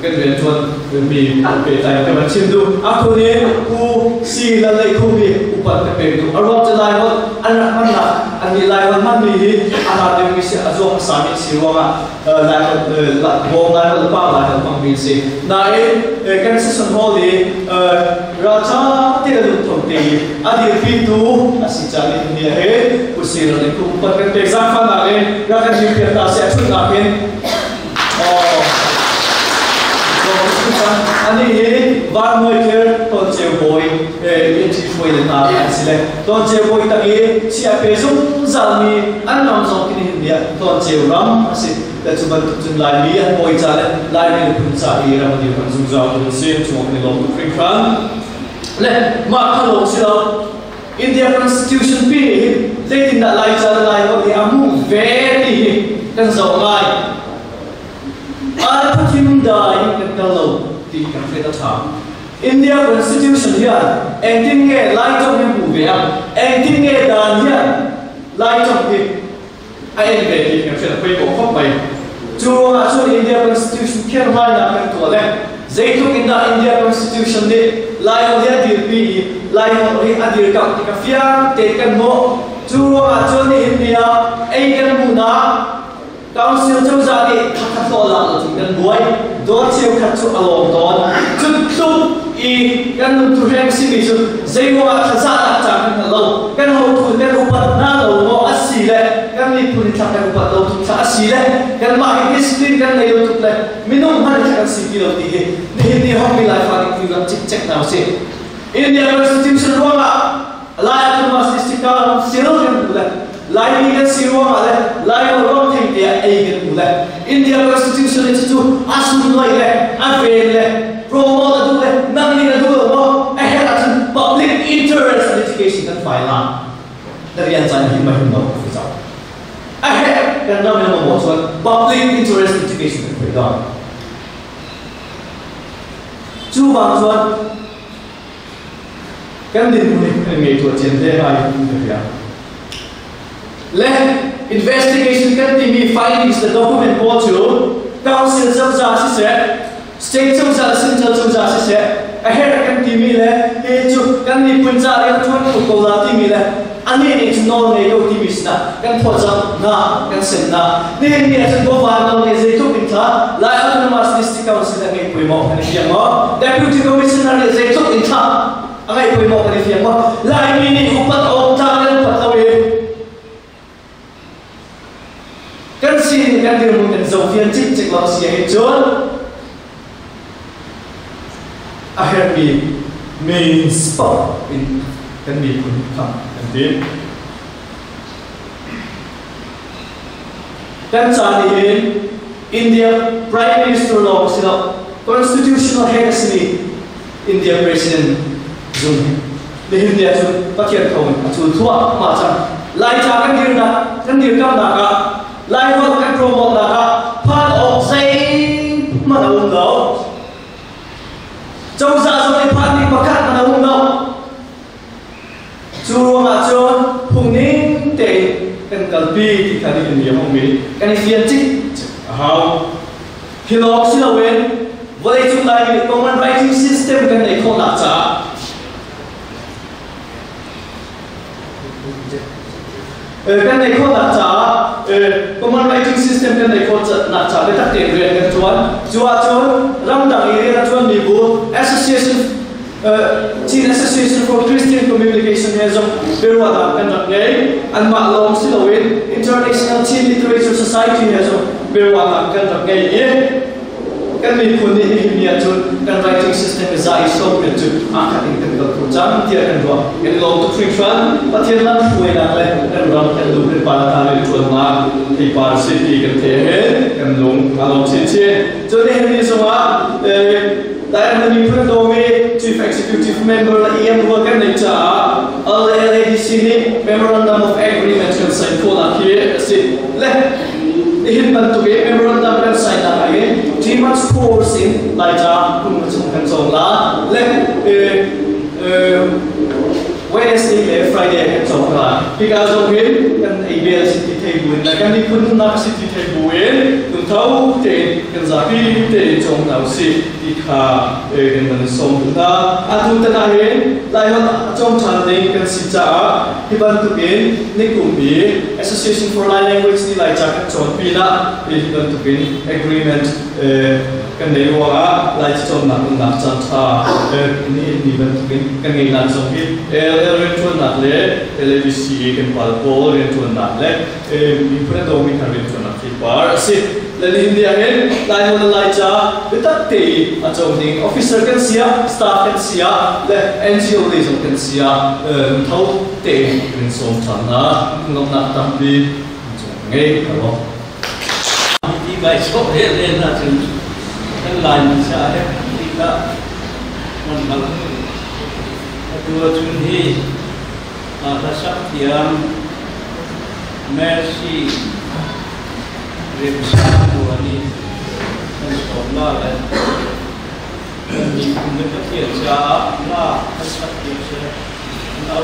cái chuyện tuần mi bị tại cái vấn chim du aku ni ku si là lấy ku bị upat cái bề du ở lai lại hol anh anh anh đi lại vẫn mang đi anh làm những cái sự anh dùng sáng những sự mà lại là bom lại là bao lại là bằng bình sự này cái sự sinh hoạt đi ra cha thì là lúc thông tin anh đi phi tu anh xin chào đi nhà hết cuộc sống là cũng bắt cái thời gian phan lại ra cái gì việc ta sẽ xuất ra bên anh đi hết vài người kia còn chiều buổi để in đến nào anh na an sile ton che boy ta ge chi a pe zum zal mi an nam zo kin hin dia ton che ram asi ta chu ban chun lai mi an boy cha le lai mi pun cha hi ram di pan zum za tu se chu mo ni lo ku kring khan le ma kha lo si lo India Constitution pi le tin da lai cha lai ho di amu ve ni kan zo lại ai phim dai kan ka lo ti kan fe ta tha India Constitution hian eng tin nge lai trong ni bu ve eng tin nge dan hian lai trong ki ai en ve ti kan fe ta pe ko khop pai chu nga chu India Constitution khen mai na kan to le zaitu in da India Constitution ni lai ho dia dir pi lai ho ri adir ka ti ka fia te kan mo chu nga chu ni India ai kan mu na council chu za ni thak thak lo la lo kan buai do chiu khat chu alom don chu tu i kan tu hek sini su zewa khazara ta kan lo kan ho tu le ko pat na lo mo asile kan ni pun ta kan pat lo tu ta asile kan ma hi sini kan le tu le minum har kan si ki lo ti he ni ni ho mi la fa ki la chik chek na se in the university sun wa ma la ya tu ma si ka la siro kan tu le la ni kan si wa ma le la yo ro ti ya ai kan tu le in the university sun ti tu asun lo ile a fe le promote aduwe nangin aduwe mo ahead atun public interest litigation kan filan dari yang sana himma himma kufisa ahead kan nama nama mo so public interest litigation kan filan chu bang so kan din mo ni ngai to chen le ai ni ka ya le investigation kan ti mi findings the document also council of justice si chúc state sinh sa sin sa sam sa si se em tìm mi le he chu kan ni pun cha le chuan phục cầu la tìm mi le ani ni chu nó này đâu tìm mi sna kan pho cha na kan sinh na ni ni a chu go va no ne ze tu pin tha la autonomous district council ngai pui mo kan fi mo deputy commissioner ne ze tu pin tha ngai pui mo kan fi lại mi ni ni bắt ông ta kan pat lawe kan sin kan điều muốn kan dầu viên chính trực lão sĩ he chon I have been main spot in can be Punta and then then Charlie India Prime Minister Law sila constitutional head sini India President Zoom lehin dia tu pakian kau tu tua macam lai cakap dia nak kan dia kan nak lai kau kan promote nak part of saying mana undang trong dạ dòng đi phát đi bạc cát mà đâu đâu. Chú mà chôn hùng nín tệ. Kan kalpi thì khá đi nhìn hồng mỹ. Kan phiền chích hào khi nó xin là quên với chúng ta thì common writing system kan này không lạc trả. Kan này không lạc trả common lighting system ten nei phone not na cha be tak te rian ngan chuan chua chuan ram dang area chuan ni bu association uh, Chin Association for Christian Communication has a um, very da kan And um, ngai an ma long silawin International Chin Literature Society has a Berwa da kan rak ngai Kami kuni hikimia tu, kan writing system is a iso me tu, a kating kan kal tu, jam tia kan ro, kan lo tu free tran, patia lan fue na le, kan ram kan lu kan pala ta le tu ma, ti par si ti kan te he, kan lo ka lo chi chi, jo de hemi so ma, dai na mi pun do me, chief executive member la iam ro kan le cha, all the LADC ni memorandum of agreement kan sign for la ki, si le, ihin ban tu ge memorandum kan sign na ka much poor sin lai cha kun chung kan chong Friday because of him kan ABL city thai buin la kan ni kun na city thai buin kun thau te kan za pi te chong nau si ti kha e kan man som na a tu ta na he lai hon chong chan ding kan si cha hi ban tu bin ni kum bi association for light language ni lai cha kan chon pi na hi ban tu bin agreement 跟你話嚟做那個那真差，誒呢呢個跟跟你那做嘅，誒誒人做那咧，誒你必須跟跑步人做那咧，誒你不能做你看人做那去跑，是，你你啲人嚟做嚟做，你得地啊做啲 officer 跟事啊，staff 跟事啊，咧 NGO 啲做跟事啊，誒偷地跟送陳啊，咁那特別做嘅係咯，呢啲咪錯嘢咧，那就。lancar kita membangun dua junhi rasa tiang mercy rimsa wani insyaallah dan di kumpulan kerja lah rasa tiang saya nak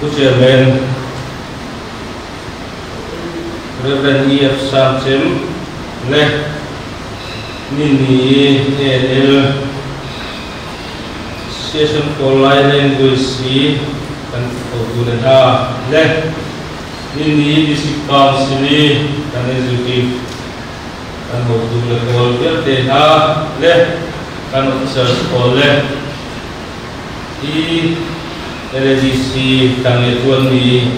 to Chairman Reverend E. F. Leh nini AL Session for Light Language C dan kemudian A leh nini Bishop sini dan Executive dan kemudian Kolbia TH leh kan Officer oleh di I LDC tangi tuan ni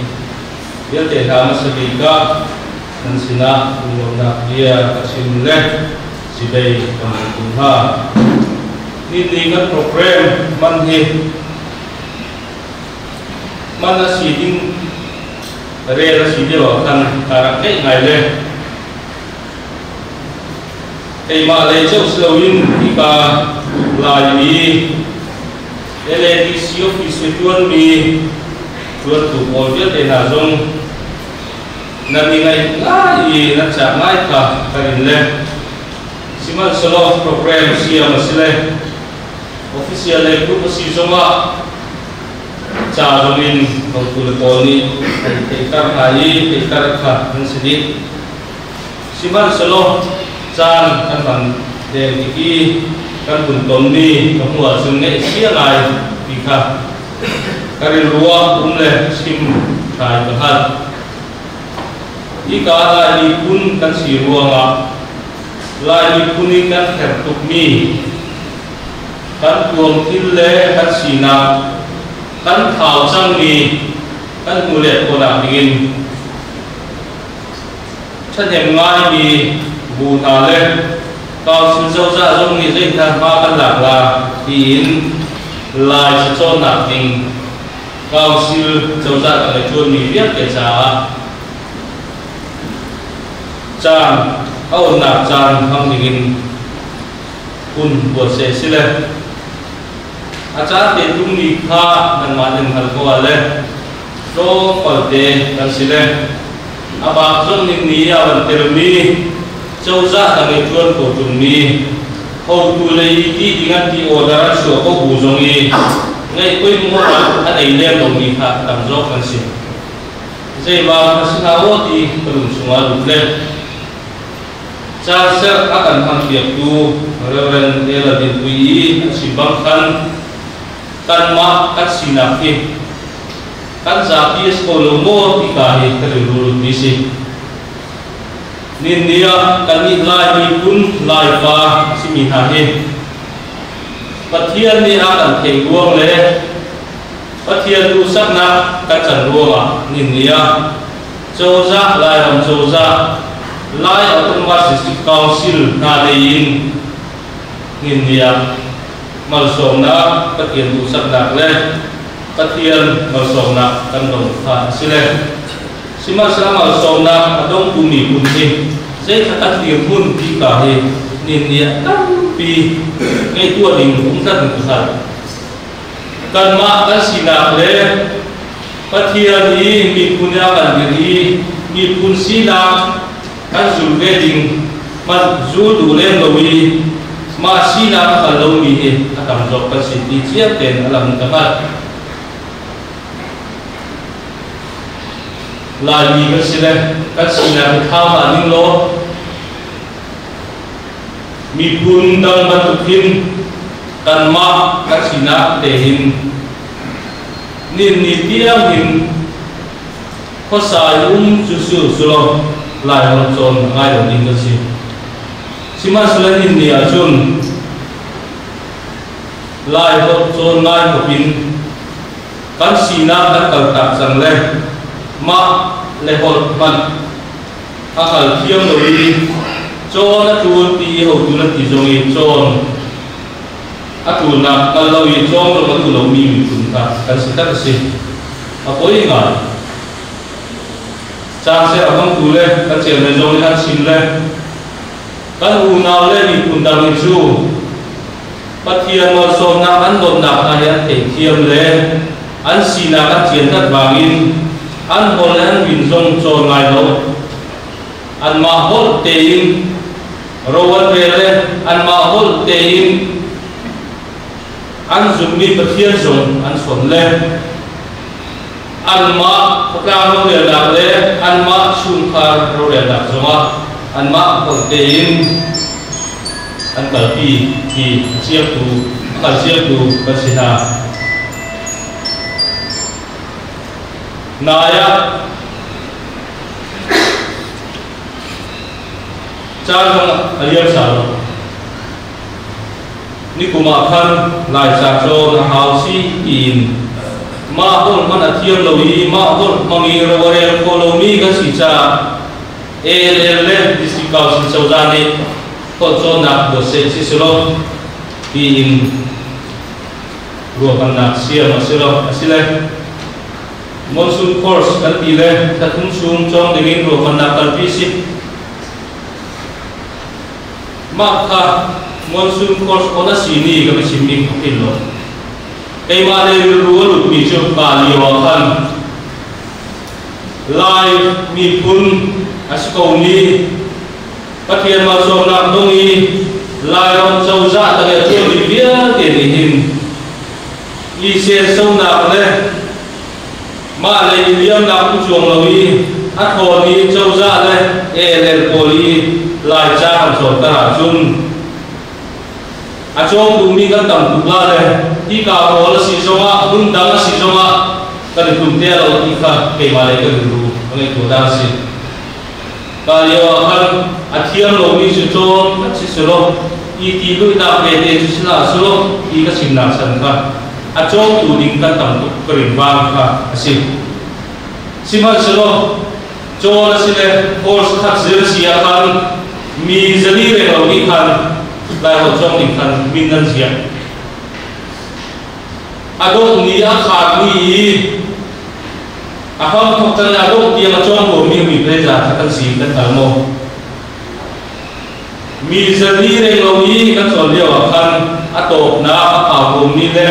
dia tehama sebika dan sina nak dia kasim leh sidai kampung ha ni ni kan program manhi mana siding rela sidio kan karak kai ngai le kai ma le chau slowin ika lai ni LADC tuôn thủ mi tuan để là dia nằm đi ngay na mi ngai ngai na cả ngai ka karin le siman solo program sia masile official le group si zonga cha zomin ko tu le pol ni. Te kar hai te kar kha nan sidi siman solo chan kan ban de ki kan kun tom ni ka hua sun ngai sia lai pi kha kari ruwa um le sim thai ka hal i ka la ni kun kan si ruwa ma la ni kun ni kan her tuk mi kan tuam thil le kan si na kan thao chang ni kan mu le ko na dingin chân em ngai ni bu na le cao xin dâu dạ dông nghị dinh thang ba căn lạc là tín lại sẽ cho nạp tình cao sư dâu dạ cả cái chuôn mình biết cái chàng âu nạp chàng không thì nghìn kun của sẽ xí lên à cha tiền tung nghị tha nằm mà đừng hẳn qua lên đô khỏi tiền cần Chauza kami tuan ko tumni Hau tu lei dengan ti orderan suo ko buzong i Ngai kui mua an an ai dong ni ha kan si Zai ba kasna wo ti pelum sunga duple Cha akan hang tiap tu Reverend Ella di Kui si bang kan. Kan ma kat sinafi Kan zapis ko lomo ti bisik. Nên đi cần đi lại đi cún lại và xin mình hà hi bất thiên đi ha cần thể buông lệ bất thiên tu sắc na cần chẳng buông à? Nên đi châu ra lại làm châu ra lại ở trong mắt sự cao siêu na đây yên, nên đi mà sống na bất thiên tu sắc na lên bất thiên mà sống na cần đồng phản siêu lên sima sama somna adong bumi bumi saya kata firman di kahe nindia tapi ngai tua di mungkin besar. Kan, kan ma kan sinak le patia ni mi punya kan diri mi pun sinak kan zulbe ding ma zulu le lowi ma sinak kalau ni akan jokan sini siap dan alam tempat là gì các sĩ si các sĩ là na ka tha ma lo mi pun đang bắt tu phim kan ma các sĩ là để hình. Nên ni tiang hình, có sai um chu su su lo lai ho tròn ngay đầu ding các sĩ sima mà hin lên hình địa lai lại chon tròn ngay pin kan các sĩ là kal cầu tạc rằng lên mà hol man a kal thiam lo ri chon a tu ti ho tu na ti zong i cho, a tu na kal lo i chon lo ma tu lo mi mi chúng ta kan si ta si a gì ngai cha sẽ ở không tủ lên các trẻ lên giống ăn xin lên. Các u nào lên thì cùng đào lên chú, bắt thiên mà sôm nạp ăn đồn nạp ai ăn thể thiêm lên. Ăn xin là các chiến đất vàng in an bolan win zong cho ngai lo. An ma hol te in rowan vele an ma hol an zum ni pathian an som le. An ma ka ro le la le. An ma sum kha ro le la zonga ah. an ma hol tein an bal pi ki siap tu. Kal siap tu pasina sina naya char dong aliyam sa ni kuma khan lai sa cho na hau si in ma hol man athiam lo hi ma hol mangi ro re ko lo mi ga si cha e le le district council so da ni ko cho na bo se si silo in ro kan na sia ma silo asile monsoon course monsoon course kan pile tatum sum chong dingin ro kondaktor fisik maka monsoon course ona sini kami simning kapil lo kay mare ruwa lutmi chong pali wakan lai mi pun askouni pathian ma som nam dongi lai ron chau za ta ge chu ni bia ke ni hin mà lấy liêm nặng cũng chuồng lâu đi. Ắt hồn đi châu ra đây. E lên cổ đi, lại cha hẳn sổ ta hả chung. À chong cũng đi kan tầm tu la le ti ka ko là xì zonga ạ dang si zonga ka ni tum te lo ti kha ke ma le ka ru ngai tu da si ka yo kan a thiam lo mi su chon ka si su lo i ti lu về pe te su la su lo i các xì na sẵn ka achong tu kan tam tu karin wang simal selo chol asile course khat zir sia kan mi zani re lo ni kan lai ho chong ding kan min nan sia adok ni. A kha ni ahom thok tan adok ti chong bo mi mi ja kan kan mo mi zani re kan chol kan na a ni le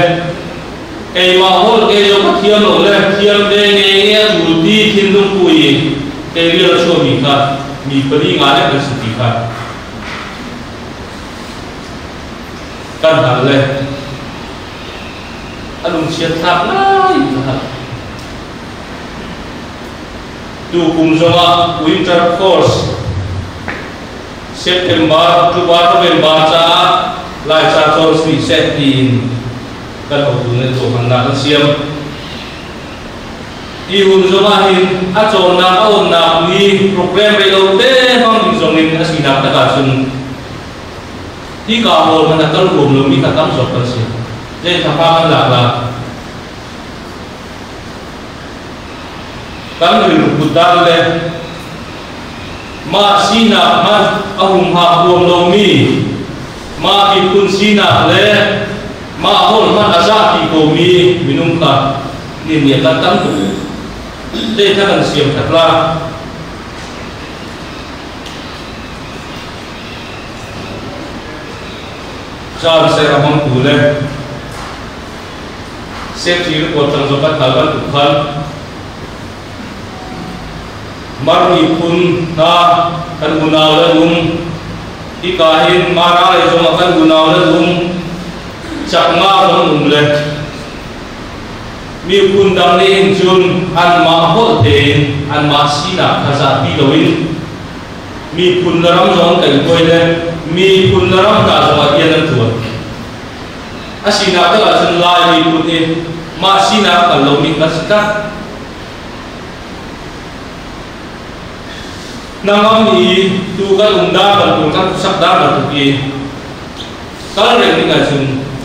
ไก่มาโหดไก่ยกเทียมหลงเลยเทียมเด้งเองเนี่ยถูดีทิ้งลงปุยไก่เรียกชวมีค่ะมีปริงานและประสิทธิภาพกันหันเลยอารมณ์เชียร์ทับไล่นะครับดูคุมสมาวินเทอร์คอร์สเซปเทมบาร์ตุบาร์เวนบาร์จ้าลายชาตอร์สีเซติน kan ho tu ne to han na siam i hun zonga hin a chon na a on na ni program re lo te hong zongin asina ta ka sun ti ka hol man kal rum lo mi ka tam so kan si le tha pa kan là la kan ri ru kudan le ma sina ma ahum ha rum lo mi ma ki kun sina le ma hol ma ko mi minum ka ni mi ka tam ko te ta kan siam ta चार से हम भूले से चीर को तंजों का तलबन उखल मरनी पुन ना कर गुनावल गुम इकाहिन मारा इजो मकर गुनावल गुम hin ma ra le jong kan gunau le lum chak nga mi kun dang le in chun an ma ho te an ma Sina na kha sa pi lo in mi kun ram jong kai koi le mi kun ram ka jong a yen an tuan asina ka la chun lai mi kun e ma si na ka lo mi ka ông nangam ni tu ka umda ka tu ka sak da ka tu ki ka re ni ka chun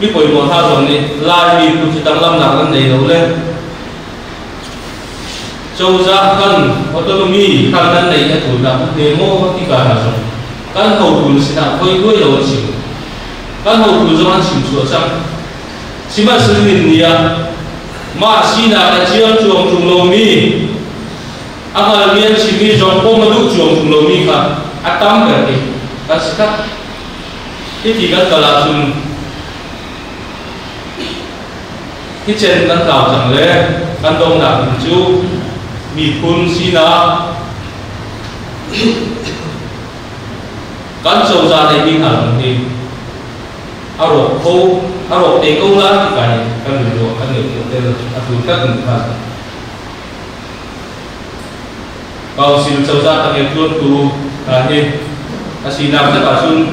bị này đi bồi rồi này lai chỉ tăng lâm lạc lên này đâu lên. Châu ra khăn autonomy khăn lên này cái tuổi nào cũng demo cả là rồi. Căn hậu tuổi sẽ nào quay đuôi đầu chịu căn hậu tuổi do ăn chịu sửa sang. Chỉ mà sự nhìn nia ma sina na chiang chuồng chung lô mi. Anga lian si mi jong ko ma du chuồng chung lô mi kha thế thì ni ka ska ti khi trên kala sun chẳng lẽ căn đông chang le chú mì phun xí nà căn kun ra kan chau hẳn nei mi ha khô aro ko aro te ko la ki kai kan đường do kan đường ko tên là tu các người ka bao xin sâu ra tăng ke luôn tu. Là he a xin làm tất cả chung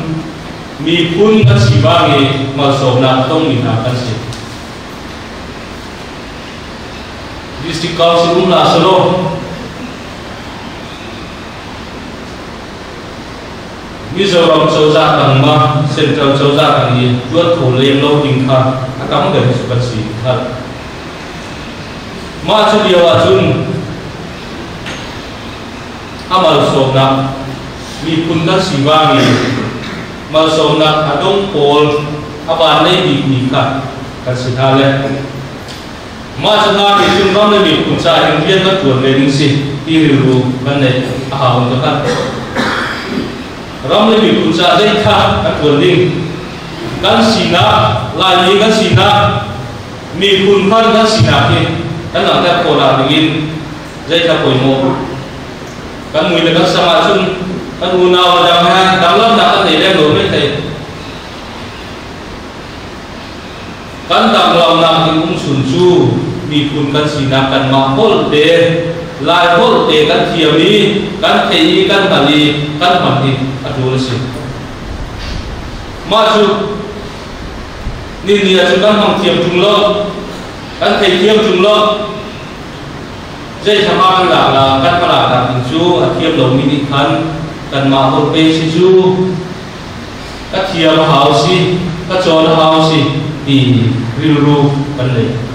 mì phun các si ba nghề mà so na tong mình làm căn si district council um la solo. Mizoram châu gia tầng ma Central châu gia tầng yi chuột thủ liêm lâu tình khờ a cắm gần sự vật sĩ thật mà chú điều a chun amal som na vì kun na sĩ ba mi mà som na ở đông pol. Ở bàn lấy bị nghỉ kha. Ka sĩ tha le ma chu na mi chun ram le mi kun cha hin viên na tuan le ning si ti ri ru ban nei a ha on ka ram le bi kun sa dei kha a tuan ding kan sina lai ni kan sina mi kun khan kan sina ke kan na cổ ko la in dei kha koi mo kan mui le kan sama chun kan u na wa dang ha dang lam da kan nei đem lo me thei kan dang lam na ki um sun chu mi kun kan sina kan ma hol de lai hol te kan thiami kan thei kan bali kan ma ni adul si ma chu ni ni chu kan mang thiam chung lo kan thei thiam chung lo dây tham ăn là là các bạn là làm chú à thiam đầu mini khăn cần mà hôn bê si chú các thiam hào si các chọn hào si thì riu ru vấn đề chú các người bạn mà hôn mà ra thì mà si đã mà ra thì nghi các si chun năm đào arok ding di pun arok ding kan si di kan kali nên ni ka cha kan man na hong mi le de hin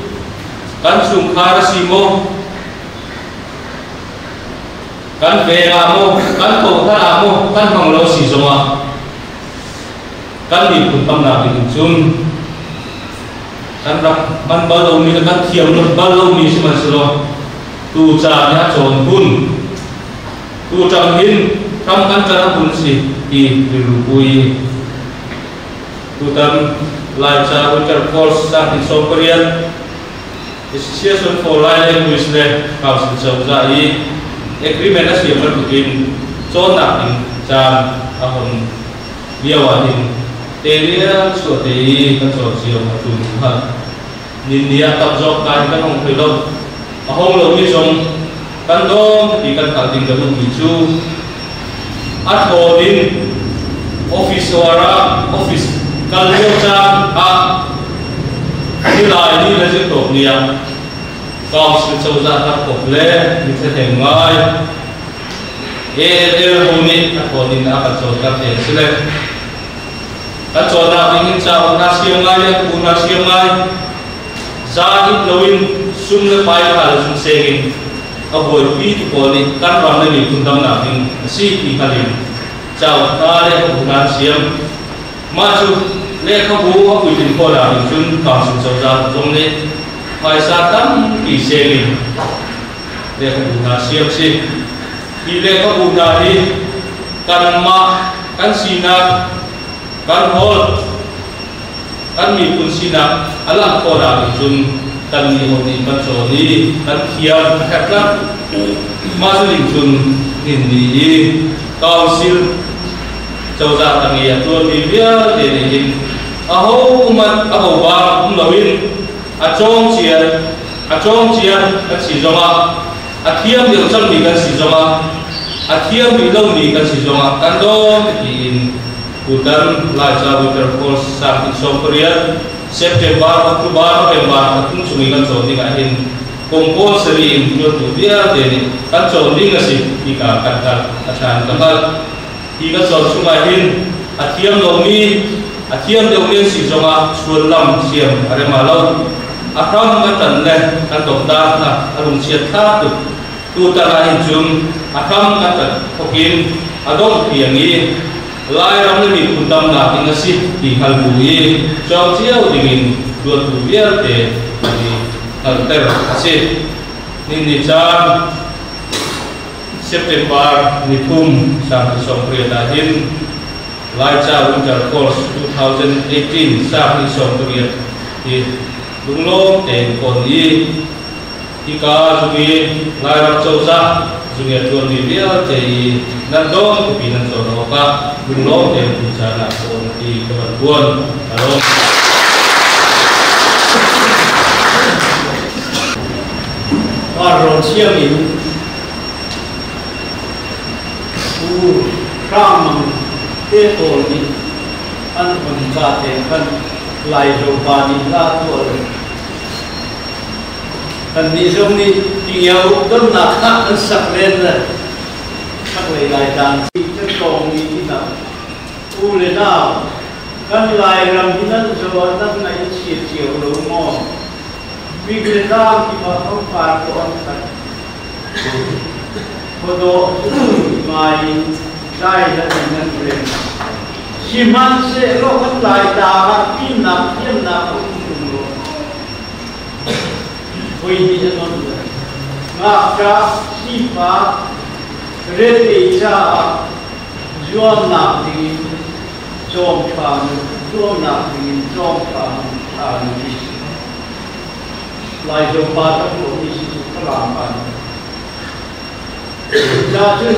kan sungkar simo kan veramo kan kokaramo kan panglo kan kan kan si kan di putam na di sun kan rak kan balau mi kan tiam lo balau mi si maslo tu cha nya chon kun. Tu cha hin kan cha kun si i di dilukui tu tam lai cha kun cha kol sa association for lai language le kaw sin so za i agreement a siam mar bukin chon na in cha a hon liawa in te ria so te i kan so siam ma tu ha. Nin nia tap jok kan kan hong phelo a hong lo mi song kan dom ti kan ta ting ka lu mi chu at holding office wara office kalyo cha a ni lai ni la je tok nia council chau za ta kop thể ngơi ê ê ngai nị e cổ nị đã bật sổ ka thể sư the sile chỗ nào na nhìn chào na siêu ngay le ku na siêu ngay ra ít lâu in, sung sum bay cả là sung xe segin ở buổi vi tu cổ nị kan đoàn le ni kun tâm nào ing si thì cả liền chào ta le ku na siêu. Ma chung lê không bu có quỷ tình cô là hình chun còn sự chau ra jong lê pai xa tam kỳ xê lì lê không na là siêu xê le lê không na là đi căn mạ căn xì hol căn mi căn mì ala xì la ni chun cô ni hình ni căn mì hồn kan căn sổ đi ma khiêm ling lắm mà ni hình châu gia tăng nghiệp tuân thì bia hình à hô mà à hô aho kumat aho ba kumlawin achong chian chong chian kan si zonga athiam bil chal mi kan si zonga athiam bil lo mi kan si zonga kan do in udan laja winter force sa in soprian september oktober november atung sungi kan choti ka hin compulsory in pure to dia deni kan choti ka si ika kan kan achan kan ba ika chot sunga hin athiam lo mi a thiam deuh len si zonga chuan lam siam a mà lo a ram ka tan le kan tok da na a lung chiat tha tu tu ta la hin chung a ram ka tan thokin a dong piang i lai ram le mi kun tam na ing a si ti hal bu i chong chiao ding in duat tu vial te ni hal ter a si ni ni chan September ni thum, sang ki som priya da hin lai winter course 2018 sang ki som priya ti lung lo te kon yi ti ka zungi lai ram chau za zungi tuan ni bia te yi nan dong ku pi nan so ro ka lung lo te ku cha na kon ti ka ban buon alo. Arron siang in ram thế to đi an un cha tiền kan lai ro ba đi la to le đi ni đi ni ti yau don khác kha an lên rồi le khak lại lai dan chi te đi ni ti u lên nào kan lại ram ni nan zo nan na chi chiều lo mo vì người ta thì mà không phải có anh thật ได้และนั่นเป็ชีมันเสโลกลายดาวักที่นับเที่ยนับพุ่งถึงโลกวิญญาณนั้นงาคาสีฟาเรติชาจวนนับดีจอมฟังจวนนับดีจอมฟังทางนี้ลายจงบาตะองค์สุดรามันจะจึง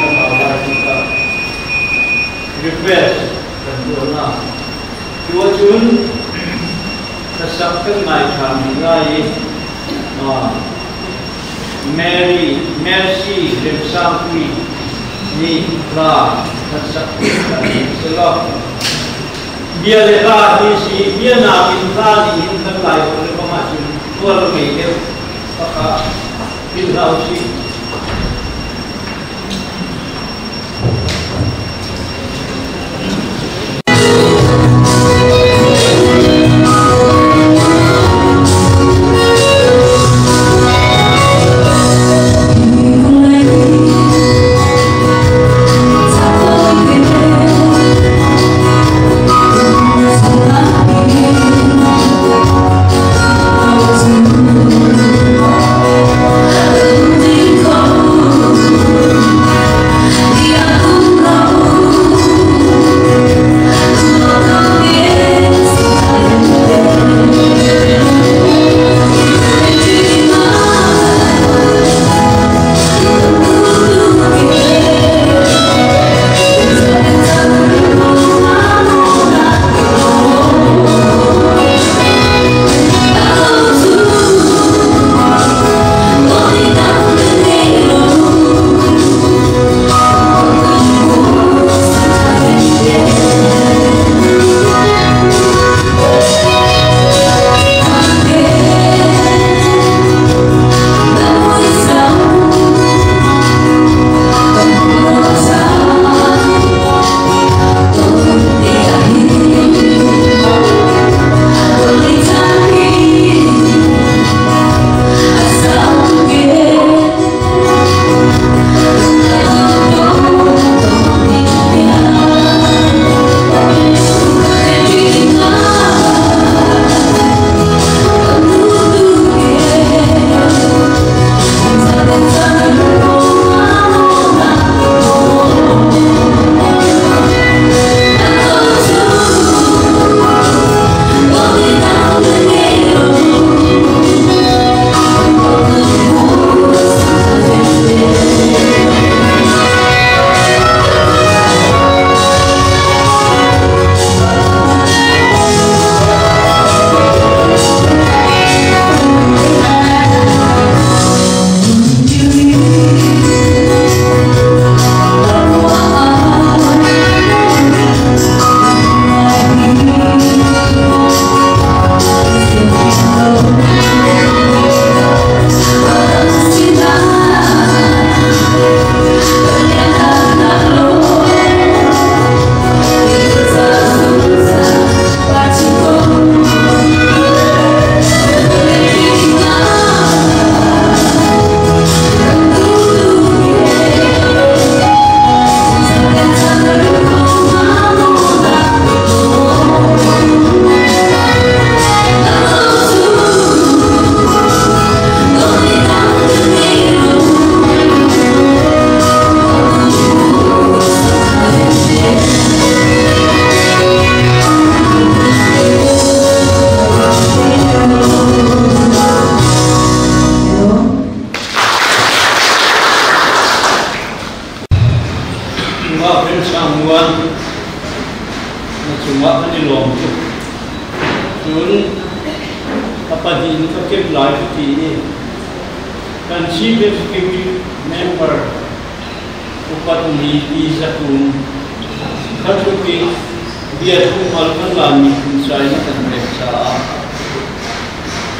request and do not. Chúa chúng ta sắp kesakkan mai kami lagi Mary, Mercy Lemsangkwi ni la kesakkan selok dia lekat di si có nak minta di là mình pemaju luar media maka bilhausi Hallelujah.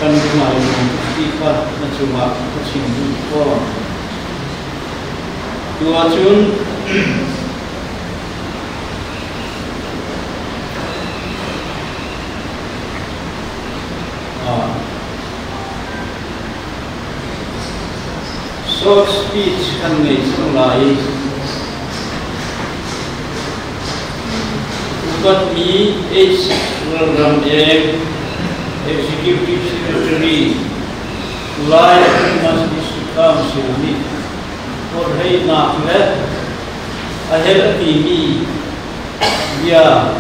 กันใหม่ที่ก็มาชุมก็ชิมทุกข้อตัวชุนโซสปีชกันในสังไลอุปนิเอชระดับเอง Executive Secretary Wilayah Majlis Islam Sirni Korhei Nakhlet Ahel Timi Dia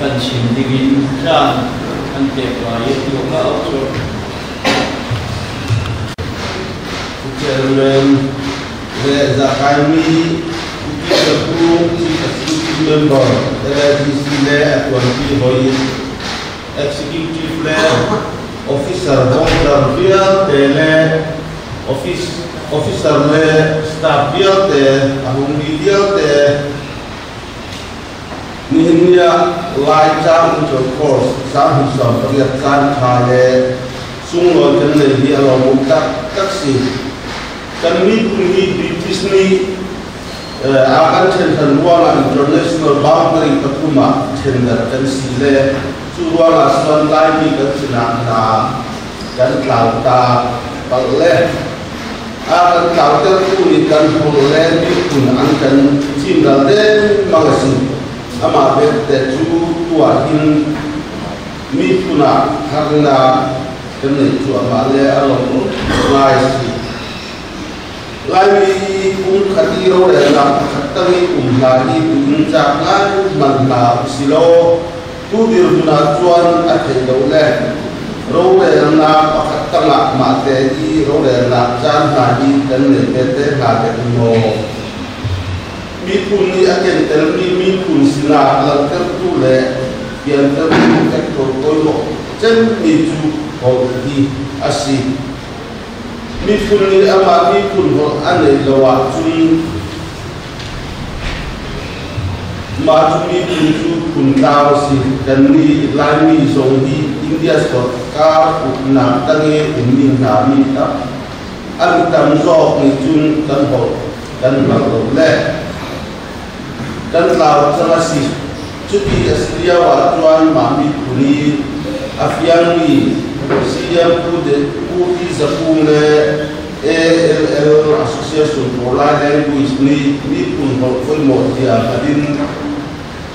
Kan Sindigin Jan Kan Tekwayet Yoga Oksor Chairman Zakami Kutu Kutu Kutu Member Kutu Kutu Kutu Kutu Kutu Kutu Kutu executive level officer holder field, tele, office, officer le, staff field, te, alumni field, te, nihinnya lai chang untuk course, sang hisam terlihat sang kaya, sung lo jen le hi alo mutak taksi, kan mi kuni di Disney, eh, akan cenderung international boundary pertama, cenderung kan sile, suruhlah selesai dan senangta dan kelauta peleh akan kau terkulikan oleh digunakan dan cinta dan magasin sama berteju tuahin mi puna karena kena bale male alom laisi lai pun katiro dan tak katangi umlani pun jangan mantap silo tu dir tu na chuan a thei do le ro le na khatta la ma te i ro le na chan na hi kan le te te na te mo mi kun ni a ken tel mi mi kun sina la tel tu le pian tel tu te ko ko lo chen mi chu ho hi asi mi kun ni ama mi kun ho ane lo wa chu matumi kunsu kuntau si dani lami zongi india sport ka ukna tangi umni nami ta an tam zo ni jun tan ho tan lang lo le. Tan lao sanga si cuti asliya wa tuan mami kuni afiang ni siya pude puti zapule ALL Association for Language isni ni pun hol fol mo dia kadin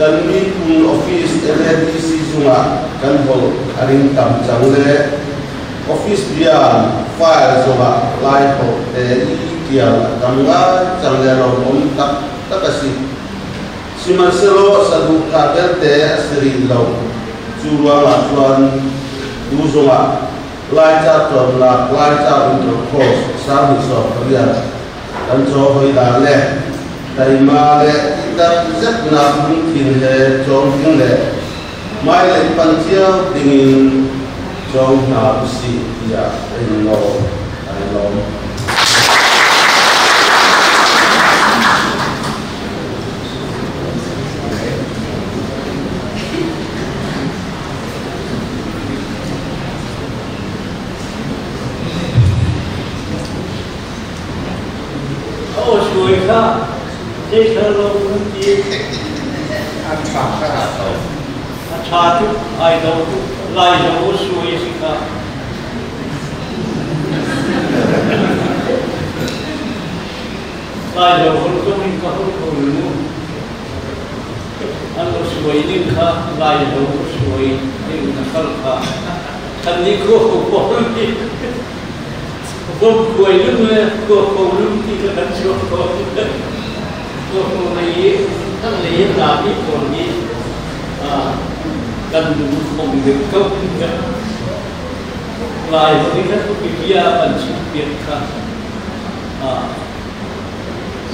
dan mi office LDC zunga kan hol arin tam office dia file zunga lai ho i kia tangga changle ro tak takasi simanselo sadu kadel te asri lo jurwa ma tuan du zunga lai cha tuan la lai cha un tro sa so dan cho hoi da le dari le cô rất là biết còn hệ trong cần không được công lại với cái cái bia bản chất biệt khác lộ kan lại bị sa देश हर लोगों की अच्छा अच्छा आयदों लायदों सोई सिका लायदों तो मैं कहूँ कहूँ अनु सोई दिन का लायदों सोई दिन नकल का तन्नी को कहूँ कि को कोई लोग को कहूँ कि कंचो कहूँ दोस्रोमायो तंलेयदाति कोननि गंदु मुखमिकौ लाय सिखत पिपिया पंची व्यथा आ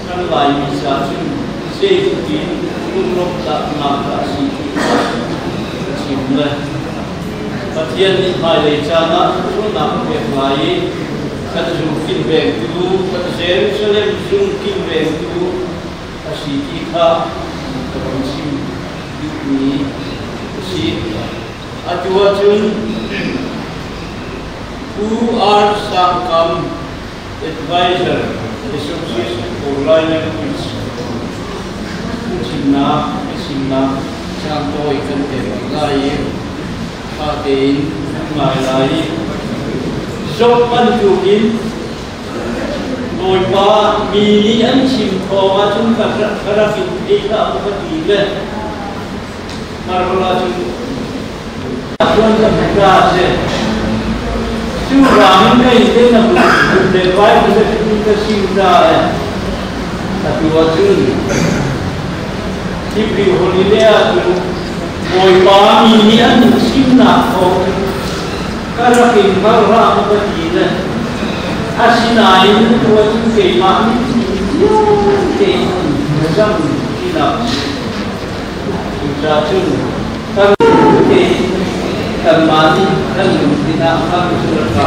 तन लाय विशासिन से तीन उन्नोक तापमात्रा सीखी सिमला पतियन निभाले चाना तो नाम व्यवाये कदजुम किन बेंगु कदजेर सलेम जुम किन बेंगु تشييدها وتنظيم يبني تشييد أجواج who are some come advisor association for lawyer Cina Cina Campo ikan tebak patin Hatin Malai. Sopan Tuhin ويطاع ميلي أمشي مقوات فرق إيقاء قديمة مرات أكون تفكاسة شو رامن كي يدينا بلدفاي بلدفاي تسير دارة تبي وزن تبي هوليليا ويطاع ميلي أمشي مقوات فرق مرات قديمة השיניים רואים כימן, כימן, וגם שינה. שעשו, कर्मादि कल बिना कल सुरक्षा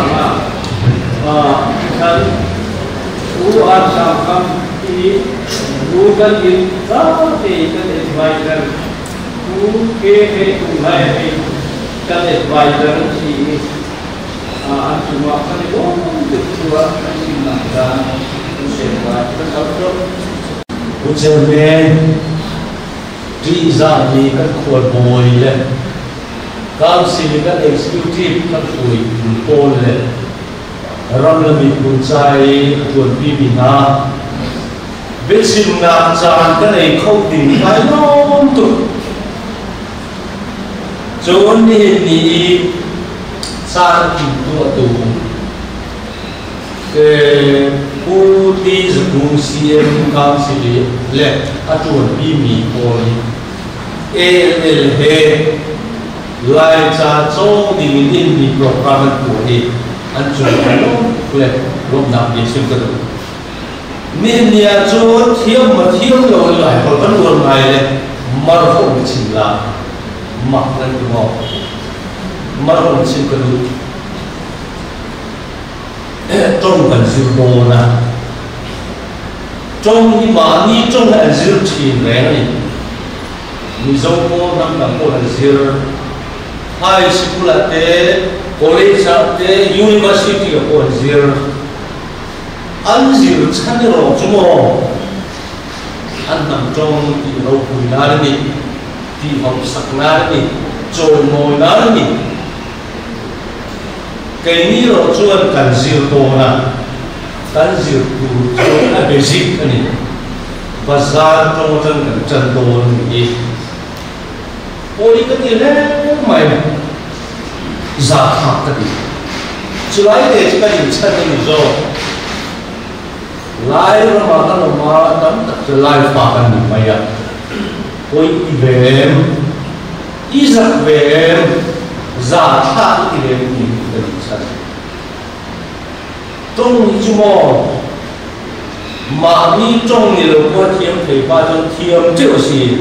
कल वो और शाम की गूगल की सब एकल एडवाइजर तू के है तुम्हें कल एडवाइजर चाहिए tidak kan itu dua si nanda di kan kuat boy le kan executive kan kui pol le ram le mi tuan pi mi na besim na cái này không khâu tin kai nom tu này ni ni chan ki tu tu ke pu ti zung cm council le atuan pi mi pol e el he lai cha cho di min in di program ku hi an chu lo le lo na ye sim ka do ni nia chu thiếu ma thiam lo lai ko kan lo mai le mar ho mi là, la ma kan du marun si kudu trong kan si bo na trong hi ma ni trong an si chi le ni ni zo ko nam nam ko an si hai si kula te college sa te university ko an si an si chan ro chumo an nam trong ti ro ku na ni ti hom sak na ni 做我那里。Cái ni ro tổ là cần to tổ kan là tu chuan cái này. Và ra trong chân cần chân to ni ôi cái gì đấy mày giả thạc cái gì? Chú lấy để cái gì chân cái gì rồi. Lại nó mà nó mà đắm tập cho lại phá cái gì mày à ôi về em. Ý giặc về em giả thạc cái gì gì cái gì chân trong chú mò mà đi trong nhiều qua thiêm thầy ba trong thiêm triệu gì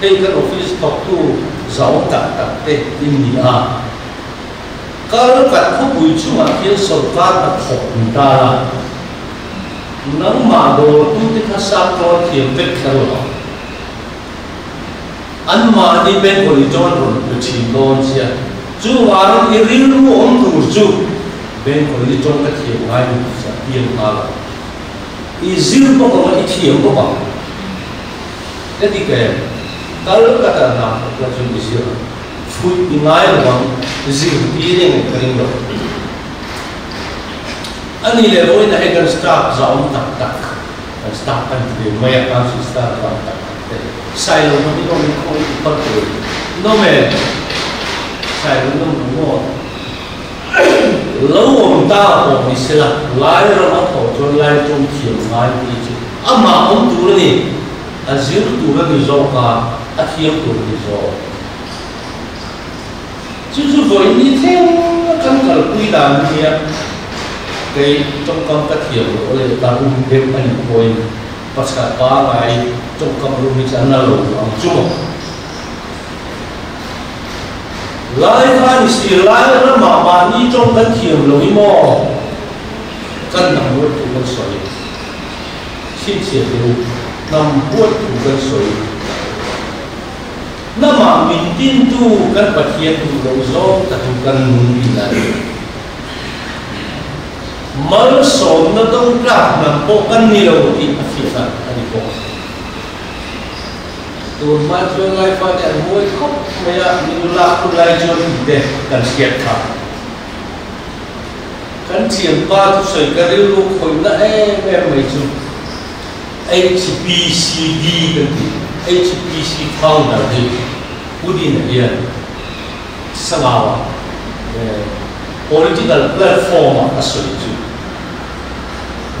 đây cái office talk tu, giáo cả cả tệ India cái cái khu bụi chú mà kia sở ca là học người ta. Là nắng mà đồ tu thì khá sát có thiền vết cái rồi anh mà đi bên của đi cho rồi được chỉ đón xe chú vào cái riêng lu ông thủ chú bên của đi cho cái thiền ngay được sẽ tiền hà là ý riêng có có cái thiền có bằng cái gì cái kalau kata nak langsung di sini food ingai bang zir piring kering lo ani le boy na egan start zaum tak. start kan sai lo ni ko ni ko par ko no me sai lu nam ta lai ra ma tho lai trong thiam mai ni chu ama om tu ni a zir tu ra ni zo ka a thiam tu ni zo chú chú với đi theo căn cả quy đàn kia cái trong công các hiểu ở đây ta cũng cukup berbicara lo cukup. Lai kan si lai na ma ma ni chong kan thiam lo ni mo kan na mo tu kan so yi si kan so yi na ma min tin tu kan pa thia tu lo zo ta tu kan Urmat Lai Fatih Muid kok maya minullah kun lai jom de kan siat ka. Kan sian pa tu soi kari lu koi na eh mem mai jom. HPCD kan di HPC founder di Udin ya Samawa. Political platform asal itu.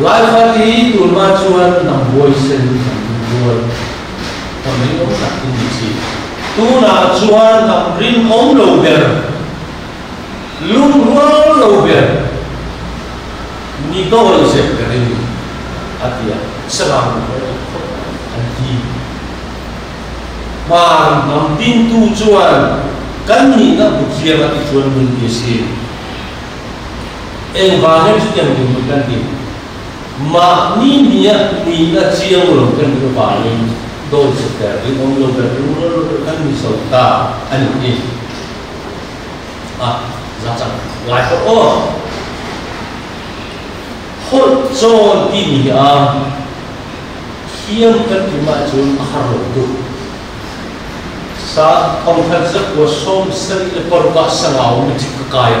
Lai Fatih Urmat Tuhan nam voice dan nam voice pamilyong sa kundisi. Tuna at suwan na rin kong lober. Lungwal lober. Nito walang siya ka rin. At iya, salamat ko. At iya. Maang nang pintu suwan, kanina bukiya na ituan mong kasi. Ang eh, bagay sa kanyang kundi, Makni niya, niya siya ulang kanyang bagay. दो चक्कर ये उन लोग kan so ta an ni à ra chẳng lại có ô hốt chôn đi nhỉ à khiêm cân thì mà chúng à hả rộng đủ sa ông thân giấc của sôm sân là bờ bạc sang áo mình chỉ có cài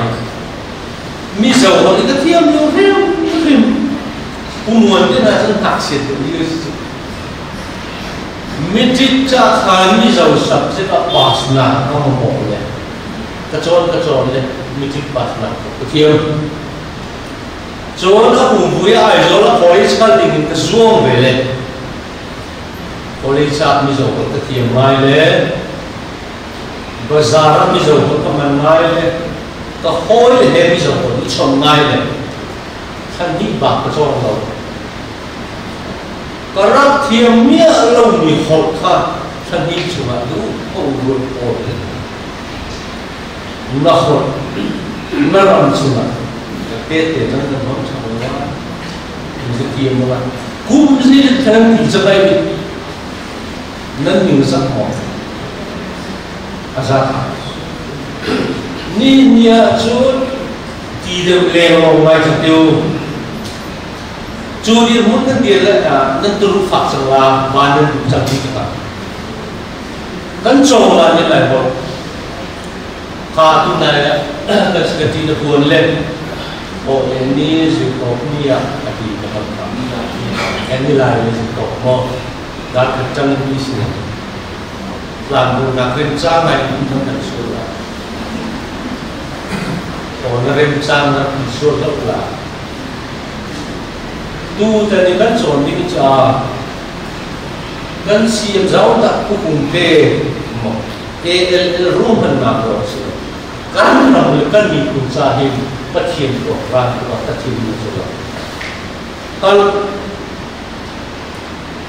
mi giàu un cái thiêm nhiều thêm nhiều thêm thế cha khai mi giàu sập sẽ không một bộ này cái chỗ này mi chỉ ba cái thiêm chỗ nó cũng vui ai chỗ nó khỏi cái tình cái zuông về lên Oleh saat mi giàu cái thiêm mai lên bazar mi zo ko kaman ngai le. Ka hoi le mi zo ko ni chom le. Khan ni ba ka lo. ก็รับเทียมเมียลงมีหกข้าท่านนี้ชวนดูเอารวยโอนนะคนนั่นรำชวนเตะเตะนั่นจะมองชาวว่ามันจะเทียมว่าคุ้มสิท่านถึงจะไปนั่นอยู่สักหออาจารย์นี่เนี่ยชุดที่เดิมเลวลงไปจะเดียว চোরের মধ্যে দিয়ে নতুন ফাঁসলা মানের চাকরি কথা kan cola ni lai bo ka tu na ya ka ska ti si ko ni ya si mo da ka chang ni. Si la mu na ken cha mai ni ka tu ta đi gần chọn đi cái cha si em giáo đã cũng cùng bê một. E el room hơn nào đó chứ kan nào là kan bị cùng cha hiền, bất hiền của và của tất hiền như thế đó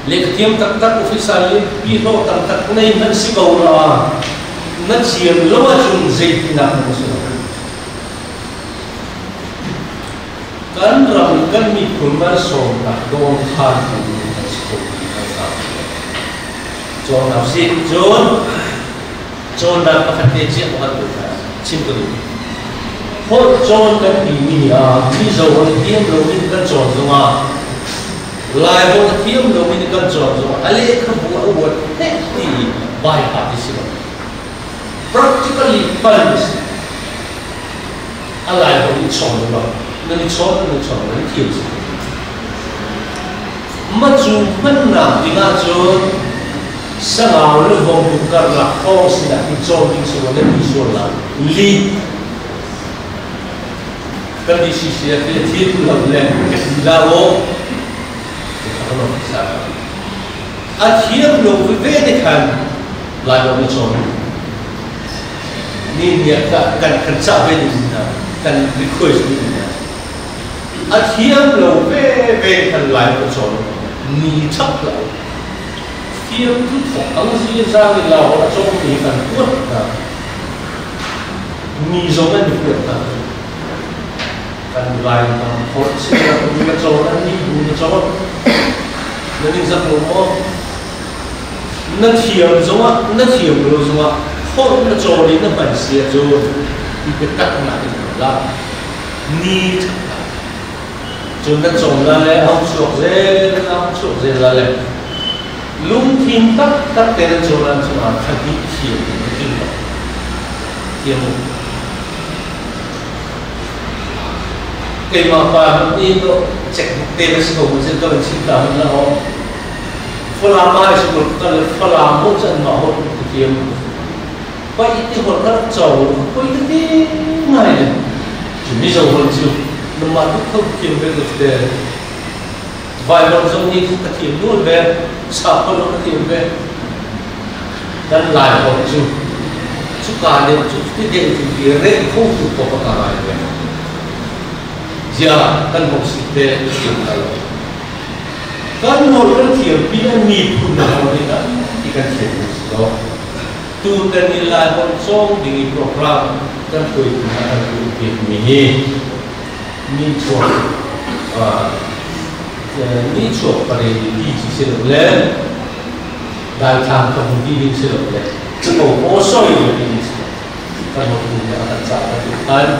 lek tiam tak tak official le pi ho tak tak nei nan si ko ra na chiam lo wa chung zai ti na ko so kan ram kan mi kun ma so na dong khan ko si ko chon na si chon chon na pa khate chi ko ha to chim ko ho chon kan mi mi a mi zo on tiam lo ni kan chon zo ma lai bo thiam lo min kan chon zo ale kha bu a wat he ti bai ha ti si practically funds alai bo ni chon lo 能闯能挺住。มาจูมันนะดิงาจูสังเอาเรื่องของบุกการละข้อสิ่งที่จอมที่สุดในพิสูจน์ละลีกันดิสิเสียที่ที่ตุลาเล่นลาโอขนมสาอาเทียบลงวิเวกขันลายวันจอมนี่เนี่ยกันกันซาเวดินะกันรีเควสต์ด à thiên lo về về khăn lại lo chỗ ni chấp lại thiên tu phật ông gì ra thì là họ cho mình cần quất ni giống anh được quất cần lại mà họ sẽ là mình cho anh ni bù cho nên mình rất muốn nó thiềm giống á nó thiềm rồi giống á hôn nó cho đến nó bản xìa rồi. Thì cái cắt lại là ni chúng ta trồng ra lấy ông chuộc dê ông chuộc dê ra lấy lung thiên tắc tắc tên nó cho ra cho nó thật bị thiểm thiểm một. Cái mà bà đi nó chạy tên nó sẽ dân sẽ cho mình hơn là họ. Nó làm mai su chúng ta là phala làm chan trận mà ti tiam pa i ti ho ka chau cái i ngày chuẩn bị dầu hơn chưa? Ho chu không ma tu được tiam vài lần giống như không có ka luôn về sao sa ko lo về? đang lại dan lai ho chu chu ka le chu ti de chu ti re ko tu ko ka ngai be ja kan ho si te kiếm lại. Lo kan no kan thiam pi an ni phun na ho ni ta i kan thiam so tu kan đi lại hon song ding i program kan koi tu na kan kiếm mình nicho nicho parentesi se lo di se lo le ce lo posso io di questo per lo che mi ha lanciato al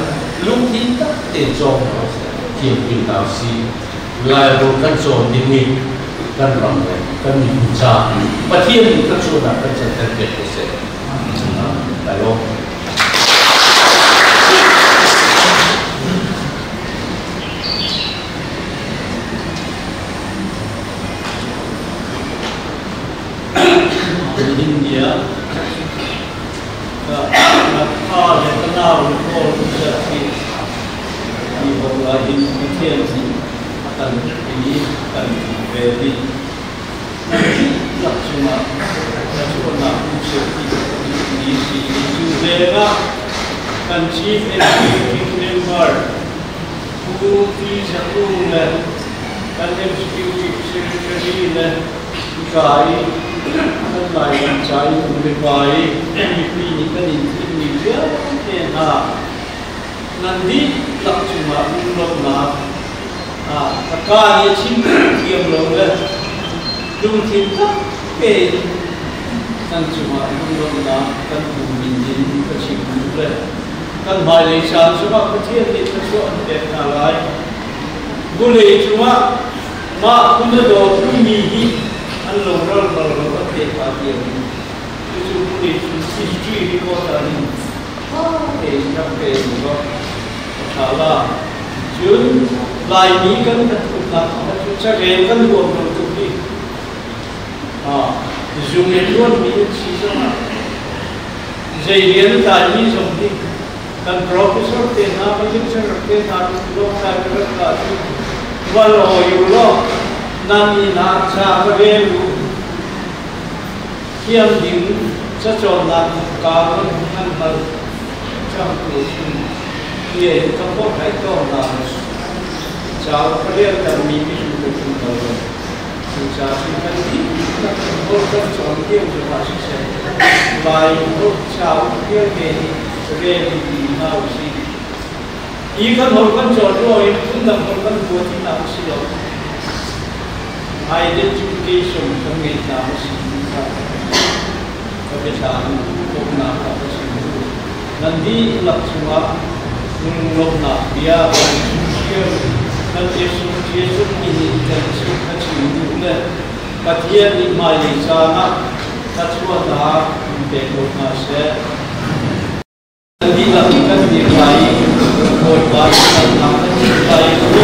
e mi dà sì. La canzone di me القول بالتأخير في مواهب كثيرة التنبيه العبادي لقسما لقسما مسكتي DC Zubera and Chief Executive Member who is a owner and Executive Secretary le kai kan lai cái chai cái le những cái nhìn thấy in tin ni ya te đi nandi lak chuma u lo mà. À tất cả những chim kiếm lâu đấy đúng thì tất cả căn chuma đúng lâu mà căn cùng mình nhìn cái chim đúng đấy căn hai lấy sáng chuma cái thiên thì cái số anh đẹp nào lại. Bù lấy chuma mà cũng đã logró el barrote abierto. It's a good history because I mean, it's not a good Kala. Jun, lai ni kan tak tak tak tak kan buat untuk ni. Ah, zoom itu kan dia sisa. Zairian tadi sampai kan profesor tena macam cerita tentang doktor doktor. Walau you loh, 남이나 자그레우 기암딩 저조나 국가의 한말 정부 예 정보 발도 나왔어. 자그레우다 미비를 듣는다고. 진짜 신간이 그것은 전기에 들어가시죠 마이로 자그레우니 그레우니 나오시 이건 얼건 저조인 분당 얼건 무엇이 나오시죠 identification from Vietnam of Vietnam of Napa Nandi Lakshma Nungna Bia Banshir Nandi Sukhiya Sukhiya Sukhiya Sukhiya Katia ni Mali Sana Tatwa Da Ndeko Nase Nandi Lakshma Nirvai Kodvai Nandi Lakshma Nirvai